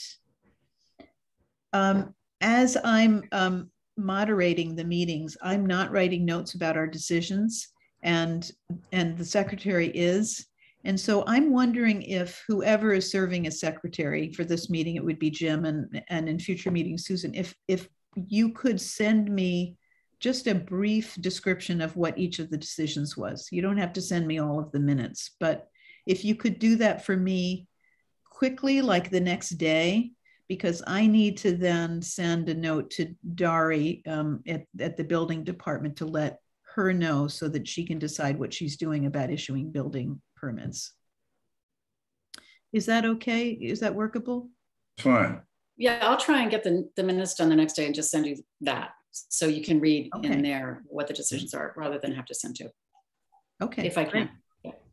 um, as I'm um, moderating the meetings, I'm not writing notes about our decisions and, and the secretary is. And so I'm wondering if whoever is serving as secretary for this meeting, it would be Jim and, and in future meetings, Susan, if, if you could send me just a brief description of what each of the decisions was. You don't have to send me all of the minutes, but if you could do that for me quickly, like the next day, because I need to then send a note to Dari um, at, at the building department to let her know so that she can decide what she's doing about issuing building permits. Is that okay? Is that workable? Fine. Yeah, I'll try and get the, the minutes done the next day and just send you that. So you can read Okay. in there what the decisions are rather than have to send to, Okay. if I can.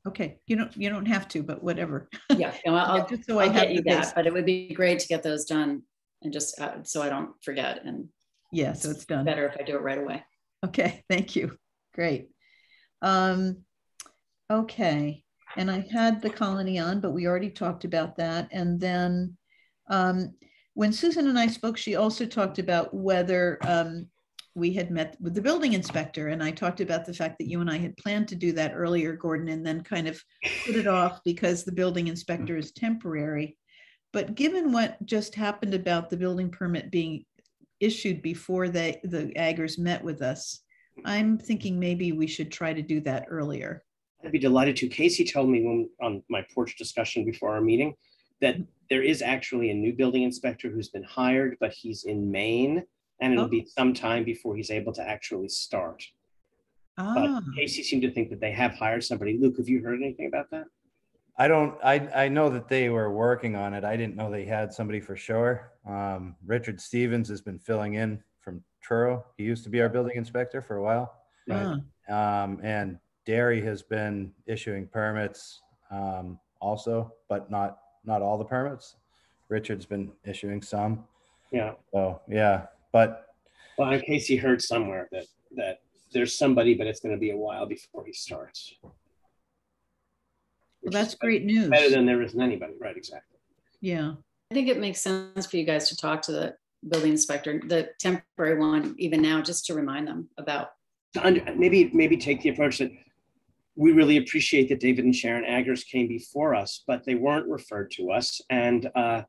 Okay, you don't, you don't have to, but whatever. Yeah, no, *laughs* I'll, Yeah, just so I I'll have get you that, but it would be great to get those done and just, uh, so I don't forget and Yeah, so it's done. better if I do it right away. Okay, *laughs* thank you. Great. Um, okay, and I had the colony on, but we already talked about that. And then um, when Susan and I spoke, she also talked about whether um, we had met with the building inspector. And I talked about the fact that you and I had planned to do that earlier, Gordon, and then kind of put it off because the building inspector is temporary. But given what just happened about the building permit being issued before they, the Aggers met with us, I'm thinking maybe we should try to do that earlier. I'd be delighted to. Casey told me when on my porch discussion before our meeting that there is actually a new building inspector who's been hired, but he's in Maine and it'll be some time before he's able to actually start. But Ah, Casey seemed to think that they have hired somebody. Luke, have you heard anything about that? I don't, I, I know that they were working on it. I didn't know they had somebody for sure. Um, Richard Stevens has been filling in from Truro. He used to be our building inspector for a while. Ah, Um, and Derry has been issuing permits, um, also, but not, not all the permits. Richard's been issuing some. Yeah. So, yeah, but Well, in case he heard somewhere that, that there's somebody, but it's gonna be a while before he starts. Well, that's is great news. Better than there isn't anybody, right, exactly. Yeah, I think it makes sense for you guys to talk to the building inspector, the temporary one, even now, just to remind them about. Under- Maybe, maybe take the approach that we really appreciate that David and Sharon Aggers came before us, but they weren't referred to us. And uh,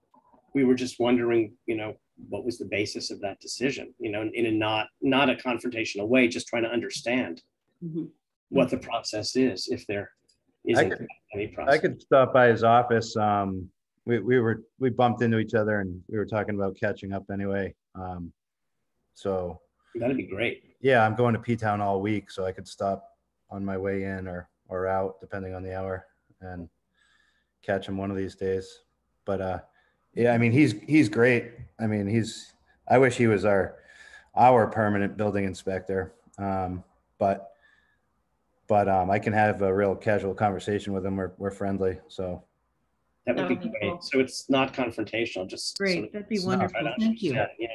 we were just wondering, you know, what was the basis of that decision? You know, in a not, not a confrontational way, just trying to understand Mhm. what the process is, if there isn't any I could stop by his office. Um, we, we were, we bumped into each other and we were talking about catching up anyway. Um, so That'd be great. yeah, I'm going to P-Town all week, so I could stop on my way in or, or out, depending on the hour and catch him one of these days. But, uh, yeah, I mean, he's, he's great. I mean, he's, I wish he was our, our permanent building inspector. Um, but, but, um, I can have a real casual conversation with him. We're, we're friendly, so. That would be That would be great. So it's not confrontational, just. sort great. of That'd be wonderful. right. Thank you. Yeah, yeah.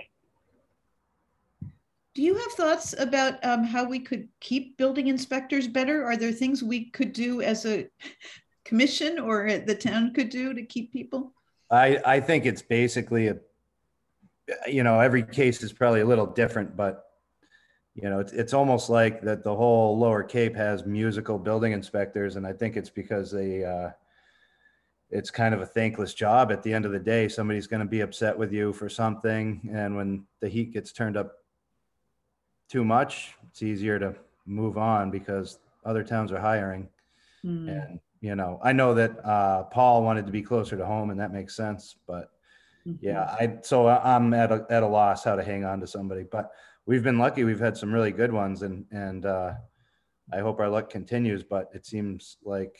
Do you have thoughts about um, how we could keep building inspectors better? Are there things we could do as a *laughs* commission or the town could do to keep people? I, I think it's basically a, you know, every case is probably a little different, but you know, it's, it's almost like that the whole Lower Cape has musical building inspectors, and I think it's because they, uh, it's kind of a thankless job. At the end of the day, somebody's going to be upset with you for something, and when the heat gets turned up too much, it's easier to move on because other towns are hiring. Hmm, And, you know, I know that uh, Paul wanted to be closer to home and that makes sense, but mhm. yeah, I, so I'm at a, at a loss how to hang on to somebody, but we've been lucky. We've had some really good ones and, and uh, I hope our luck continues, but it seems like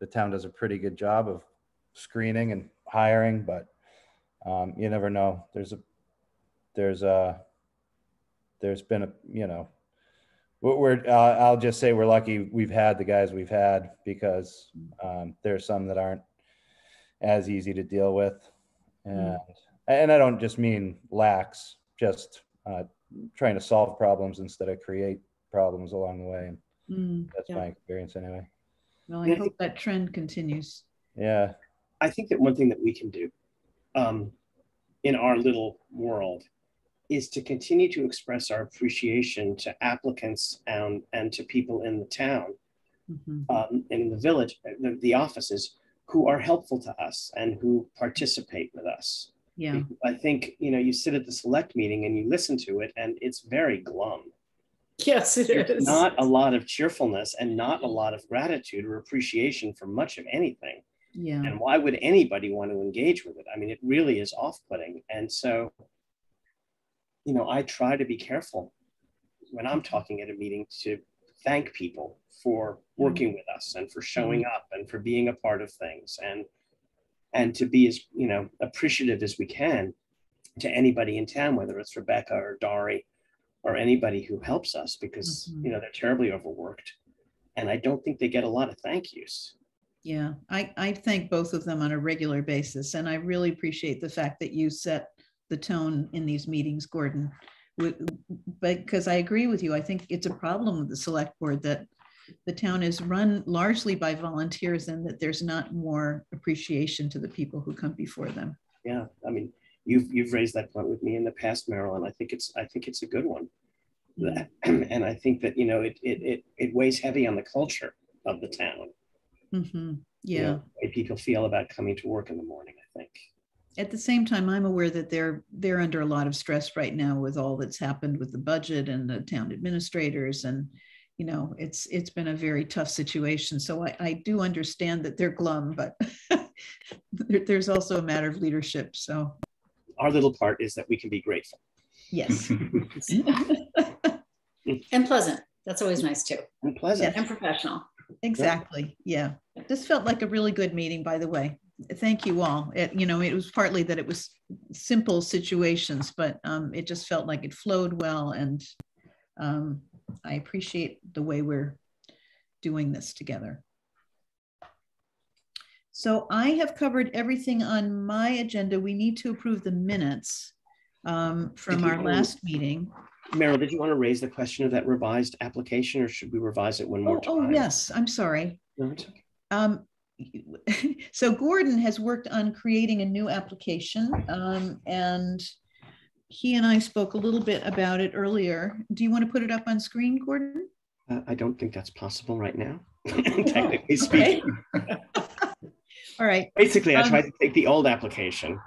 the town does a pretty good job of screening and hiring, but um, you never know. There's a, there's a, there's been a, you know, we're, we're uh, I'll just say we're lucky we've had the guys we've had because um, there's some that aren't as easy to deal with. And, and I don't just mean lax, just uh, trying to solve problems instead of create problems along the way. And Hmm, that's Yeah. my experience anyway. Well, I I hope that trend continues. Yeah. I think that one thing that we can do um, in our little world is to continue to express our appreciation to applicants and, and to people in the town Mhm. um, and in the village, the, the offices who are helpful to us and who participate with us. Yeah, I think, you know, you sit at the select meeting and you listen to it and it's very glum. Yes, it There's is. not a lot of cheerfulness and not a lot of gratitude or appreciation for much of anything. yeah, And why would anybody want to engage with it? I mean, it really is off putting. And so, you know, I try to be careful when I'm talking at a meeting to thank people for working with us and for showing up and for being a part of things and and to be as you know appreciative as we can to anybody in town whether it's rebecca or dari or anybody who helps us because Mhm. you know they're terribly overworked and i don't think they get a lot of thank yous yeah. I, I thank both of them on a regular basis, and I really appreciate the fact that you set the tone in these meetings, Gordon. Because I agree with you. I think it's a problem with the select board that the town is run largely by volunteers and that there's not more appreciation to the people who come before them. yeah i mean you've you've raised that point with me in the past marilyn i think it's i think it's a good one *clears throat* and i think that you know it it it, it weighs heavy on the culture of the town Mhm. you Yeah. know, the way people feel about coming to work in the morning i think At the same time, I'm aware that they're, they're under a lot of stress right now with all that's happened with the budget and the town administrators and, you know, it's, it's been a very tough situation. So I, I do understand that they're glum, but *laughs* there- there's also a matter of leadership. So, our little part is that we can be grateful yes. *laughs* And pleasant. That's always nice too. and pleasant And professional. Exactly. Yeah. this felt like a really good meeting, by the way. Thank you all. It, you know, it was partly that it was simple situations, but um, it just felt like it flowed well. And um, I appreciate the way we're doing this together. So I have covered everything on my agenda. We need to approve the minutes um, from our last meeting. Meryl, did you want to raise the question of that revised application or should we revise it one more Oh, time? oh, yes, I'm sorry. No, okay. Um, *laughs* so Gordon has worked on creating a new application, um, and he and I spoke a little bit about it earlier. Do you want to put it up on screen, Gordon? Uh, I don't think that's possible right now, *laughs* technically speaking. *laughs* All right. Basically, I Um, tried to take the old application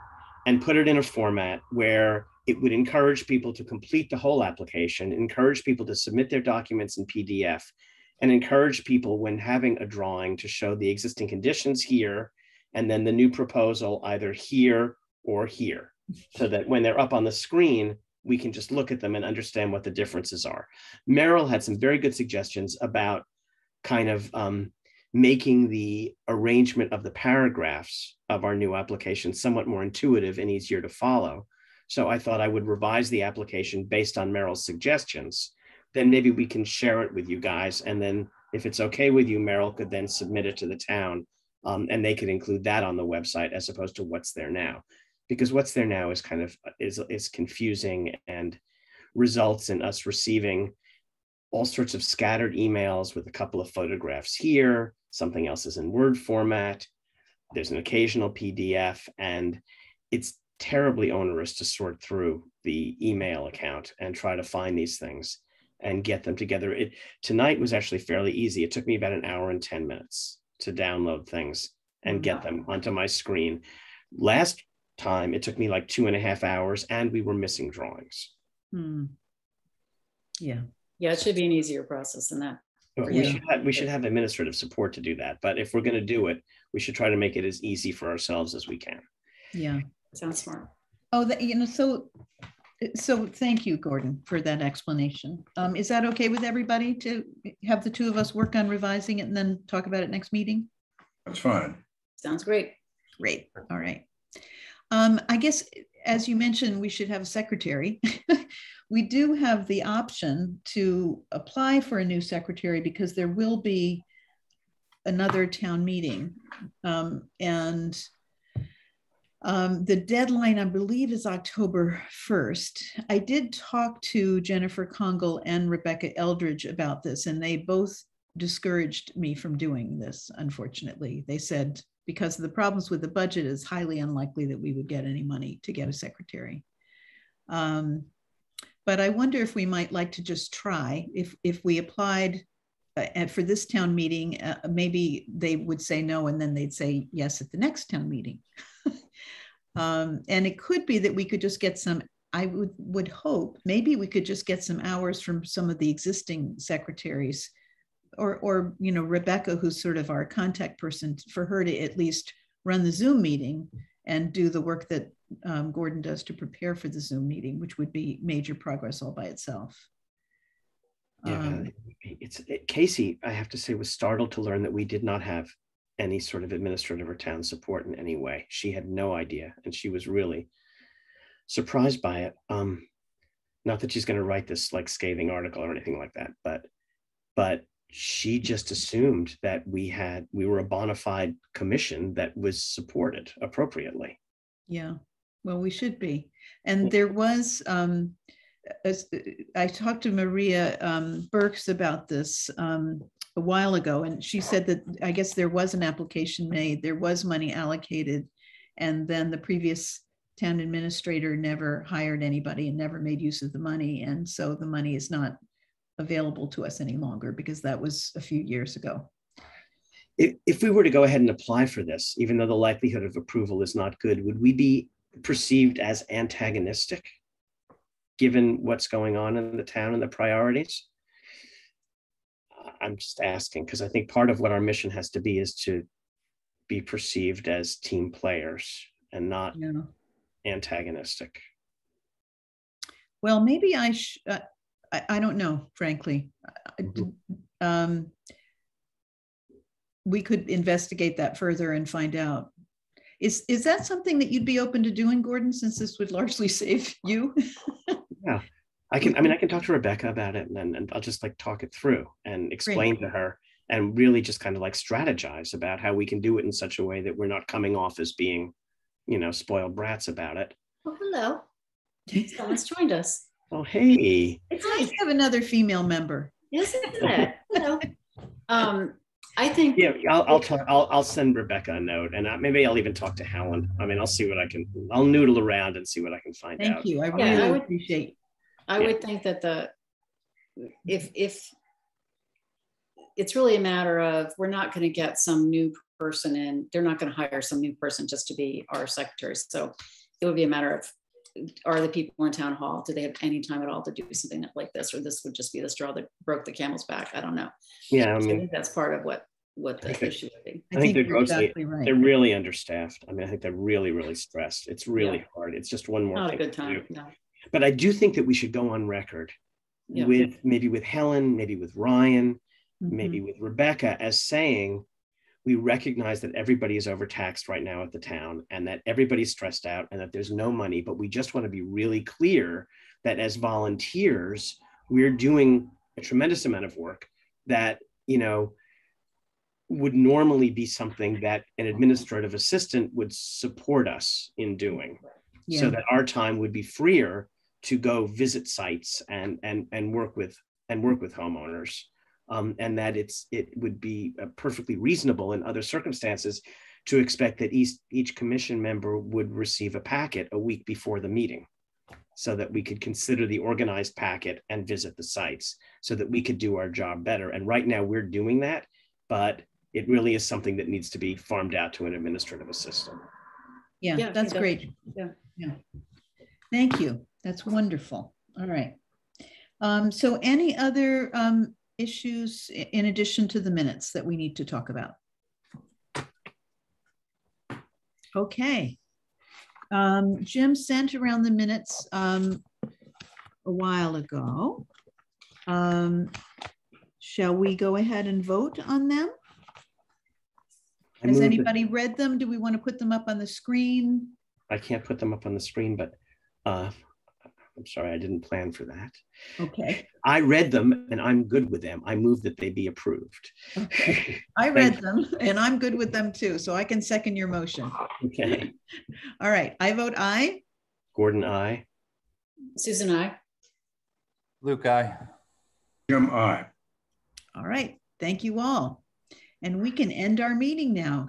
and put it in a format where it would encourage people to complete the whole application, encourage people to submit their documents in PDF, and encourage people when having a drawing to show the existing conditions here and then the new proposal either here or here. So that when they're up on the screen, we can just look at them and understand what the differences are. Merrill had some very good suggestions about kind of um, making the arrangement of the paragraphs of our new application somewhat more intuitive and easier to follow. So I thought I would revise the application based on Merrill's suggestions. Then maybe we can share it with you guys. And then if it's okay with you, Merrill could then submit it to the town um, and they could include that on the website as opposed to what's there now. Because what's there now is kind of is, is confusing and results in us receiving all sorts of scattered emails with a couple of photographs here, something else is in Word format. There's an occasional PDF, and it's terribly onerous to sort through the email account and try to find these things and get them together. It tonight was actually fairly easy. It took me about an hour and 10 minutes to download things and get them onto my screen. Last time it took me like two and a half hours, and we were missing drawings. Hmm. Yeah. Yeah, it should be an easier process than that. But We Yeah. should have, we should have administrative support to do that. But if we're going to do it, we should try to make it as easy for ourselves as we can. Yeah. Sounds smart. Oh, that, you know, so, so thank you, Gordon, for that explanation. Um, is that okay with everybody to have the two of us work on revising it and then talk about it next meeting? That's fine. Sounds great. Great, all right. Um, I guess, as you mentioned, we should have a secretary. *laughs* We do have the option to apply for a new secretary because there will be another town meeting. Um, and um, the deadline, I believe, is October 1st. I did talk to Jennifer Congle and Rebecca Eldridge about this, and they both discouraged me from doing this, unfortunately. They said, because of the problems with the budget, it's highly unlikely that we would get any money to get a secretary. Um, but I wonder if we might like to just try, if, if we applied uh, for this town meeting, uh, maybe they would say no, and then they'd say yes at the next town meeting. *laughs* um, and it could be that we could just get some, I would, would hope, maybe we could just get some hours from some of the existing secretaries or, or, you know, Rebecca, who's sort of our contact person for her to at least run the Zoom meeting and do the work that um, Gordon does to prepare for the Zoom meeting, which would be major progress all by itself. Yeah, Um, it's it, Casey. I have to say, was startled to learn that we did not have any sort of administrative or town support in any way. She had no idea, and she was really surprised by it. Um, not that she's going to write this like scathing article or anything like that, but but she just assumed that we had we were a bona fide commission that was supported appropriately. Yeah, well, we should be. And there was, um, as, I talked to Maria um, Burks about this um, a while ago, and she said that I guess there was an application made, there was money allocated, and then the previous town administrator never hired anybody and never made use of the money, and so the money is not available to us any longer because that was a few years ago. If, if we were to go ahead and apply for this, even though the likelihood of approval is not good, would we be perceived as antagonistic given what's going on in the town and the priorities? I'm just asking because I think part of what our mission has to be is to be perceived as team players and not Yeah. antagonistic. Well, maybe I, sh- uh, I, I don't know, frankly. Mhm. Um, we could investigate that further and find out. Is, is that something that you'd be open to doing, Gordon, since this would largely *laughs* save you? I can, I mean, I can talk to Rebecca about it and then and I'll just like talk it through and explain to her and really just kind of like strategize about how we can do it in such a way that we're not coming off as being, you know, spoiled brats about it. Oh, hello. Someone's joined us. Oh, hey. It's nice to have another female member. Isn't it? Hello. Um, I think. Yeah, I'll, I'll talk, I'll, I'll send Rebecca a note and I- maybe I'll even talk to Helen. I mean, I'll see what I can, I'll noodle around and see what I can find out. Thank you. I Yeah, I would- appreciate. I Yeah. would think that the, if, if, it's really a matter of, we're not gonna get some new person in, they're not gonna hire some new person just to be our secretary. So it would be a matter of, are the people in town hall, do they have any time at all to do something like this? Or this would just be the straw that broke the camel's back? I don't know. Yeah, I So I mean, think that's part of what, what the Okay. issue would be. I think they're you're grossly- exactly right. they're really understaffed. I mean, I think they're really, really stressed. It's really hard. It's just one more Not a thing good to do. time, no. But I do think that we should go on record Yeah. with, maybe with Helen, maybe with Ryan, Mhm. maybe with Rebecca as saying, we recognize that everybody is overtaxed right now at the town and that everybody's stressed out and that there's no money, but we just want to be really clear that as volunteers, we're doing a tremendous amount of work that, you know, would normally be something that an administrative assistant would support us in doing so that our time would be freer to go visit sites and and and work with and work with homeowners um, and that it's it would be uh, perfectly reasonable in other circumstances to expect that each each commission member would receive a packet a week before the meeting so that we could consider the organized packet and visit the sites so that we could do our job better and right now we're doing that but it really is something that needs to be farmed out to an administrative assistant yeah, Yeah, that's yeah. great. Yeah. Yeah. Thank you. That's wonderful. All right. Um, so any other um, issues in addition to the minutes that we need to talk about? Okay. Um, Jim sent around the minutes um, a while ago. Um, shall we go ahead and vote on them? I Has anybody read them? Do we want to put them up on the screen? I can't put them up on the screen, but uh, I'm sorry, I didn't plan for that. Okay. I read them and I'm good with them. I move that they be approved. Okay. *laughs* I read them and I'm good with them too, so I can second your motion. Okay. *laughs* All right, I vote aye. Gordon, I. Susan, I. Luke, I. Jim, I. All right, thank you all. And we can end our meeting now.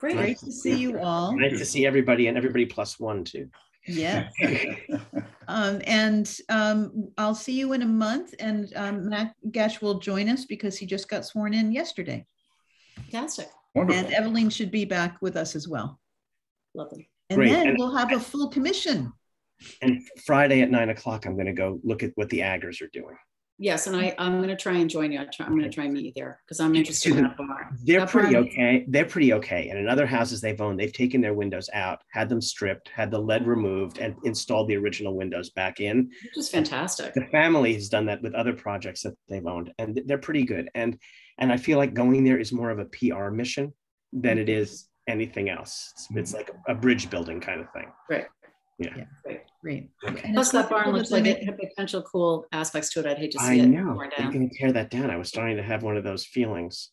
Great. Great to see you all. Nice to see everybody and everybody plus one too. Yeah, *laughs* um, and um, I'll see you in a month and um, Matt Gash will join us because he just got sworn in yesterday. Fantastic. Wonderful. And Evelyn should be back with us as well. Lovely. And Great, then and- we'll have a full commission. And Friday at nine o'clock, I'm going to go look at what the aggers are doing. Yes, and I, I'm gonna try and join you. I'm gonna try and meet you there because I'm interested in that barn. They're That pretty barn- okay. They're pretty okay. And in other houses they've owned, they've taken their windows out, had them stripped, had the lead removed, and installed the original windows back in. Which is fantastic. the family has done that with other projects that they've owned and they're pretty good and and i feel like going there is more of a pr mission than it mm-hmm. is anything else it's, it's mm-hmm. like a bridge building kind of thing Great. Yeah Great. Okay. And Plus that barn looks like it had potential cool aspects to it. I'd hate to i see it know torn they're down. going to tear that down i was starting to have one of those feelings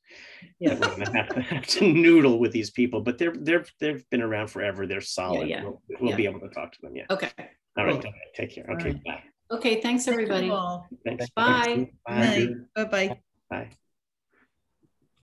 Yeah. *laughs* that we're going to have to *laughs* have to noodle with these people but they're they're they've been around forever they're solid yeah. we'll, we'll Yeah. be able to talk to them yeah Okay. all right Cool. okay, take care All okay right. bye Okay, thanks, Thank you everybody. all. Thanks. Bye. Bye. Bye. Bye-bye. bye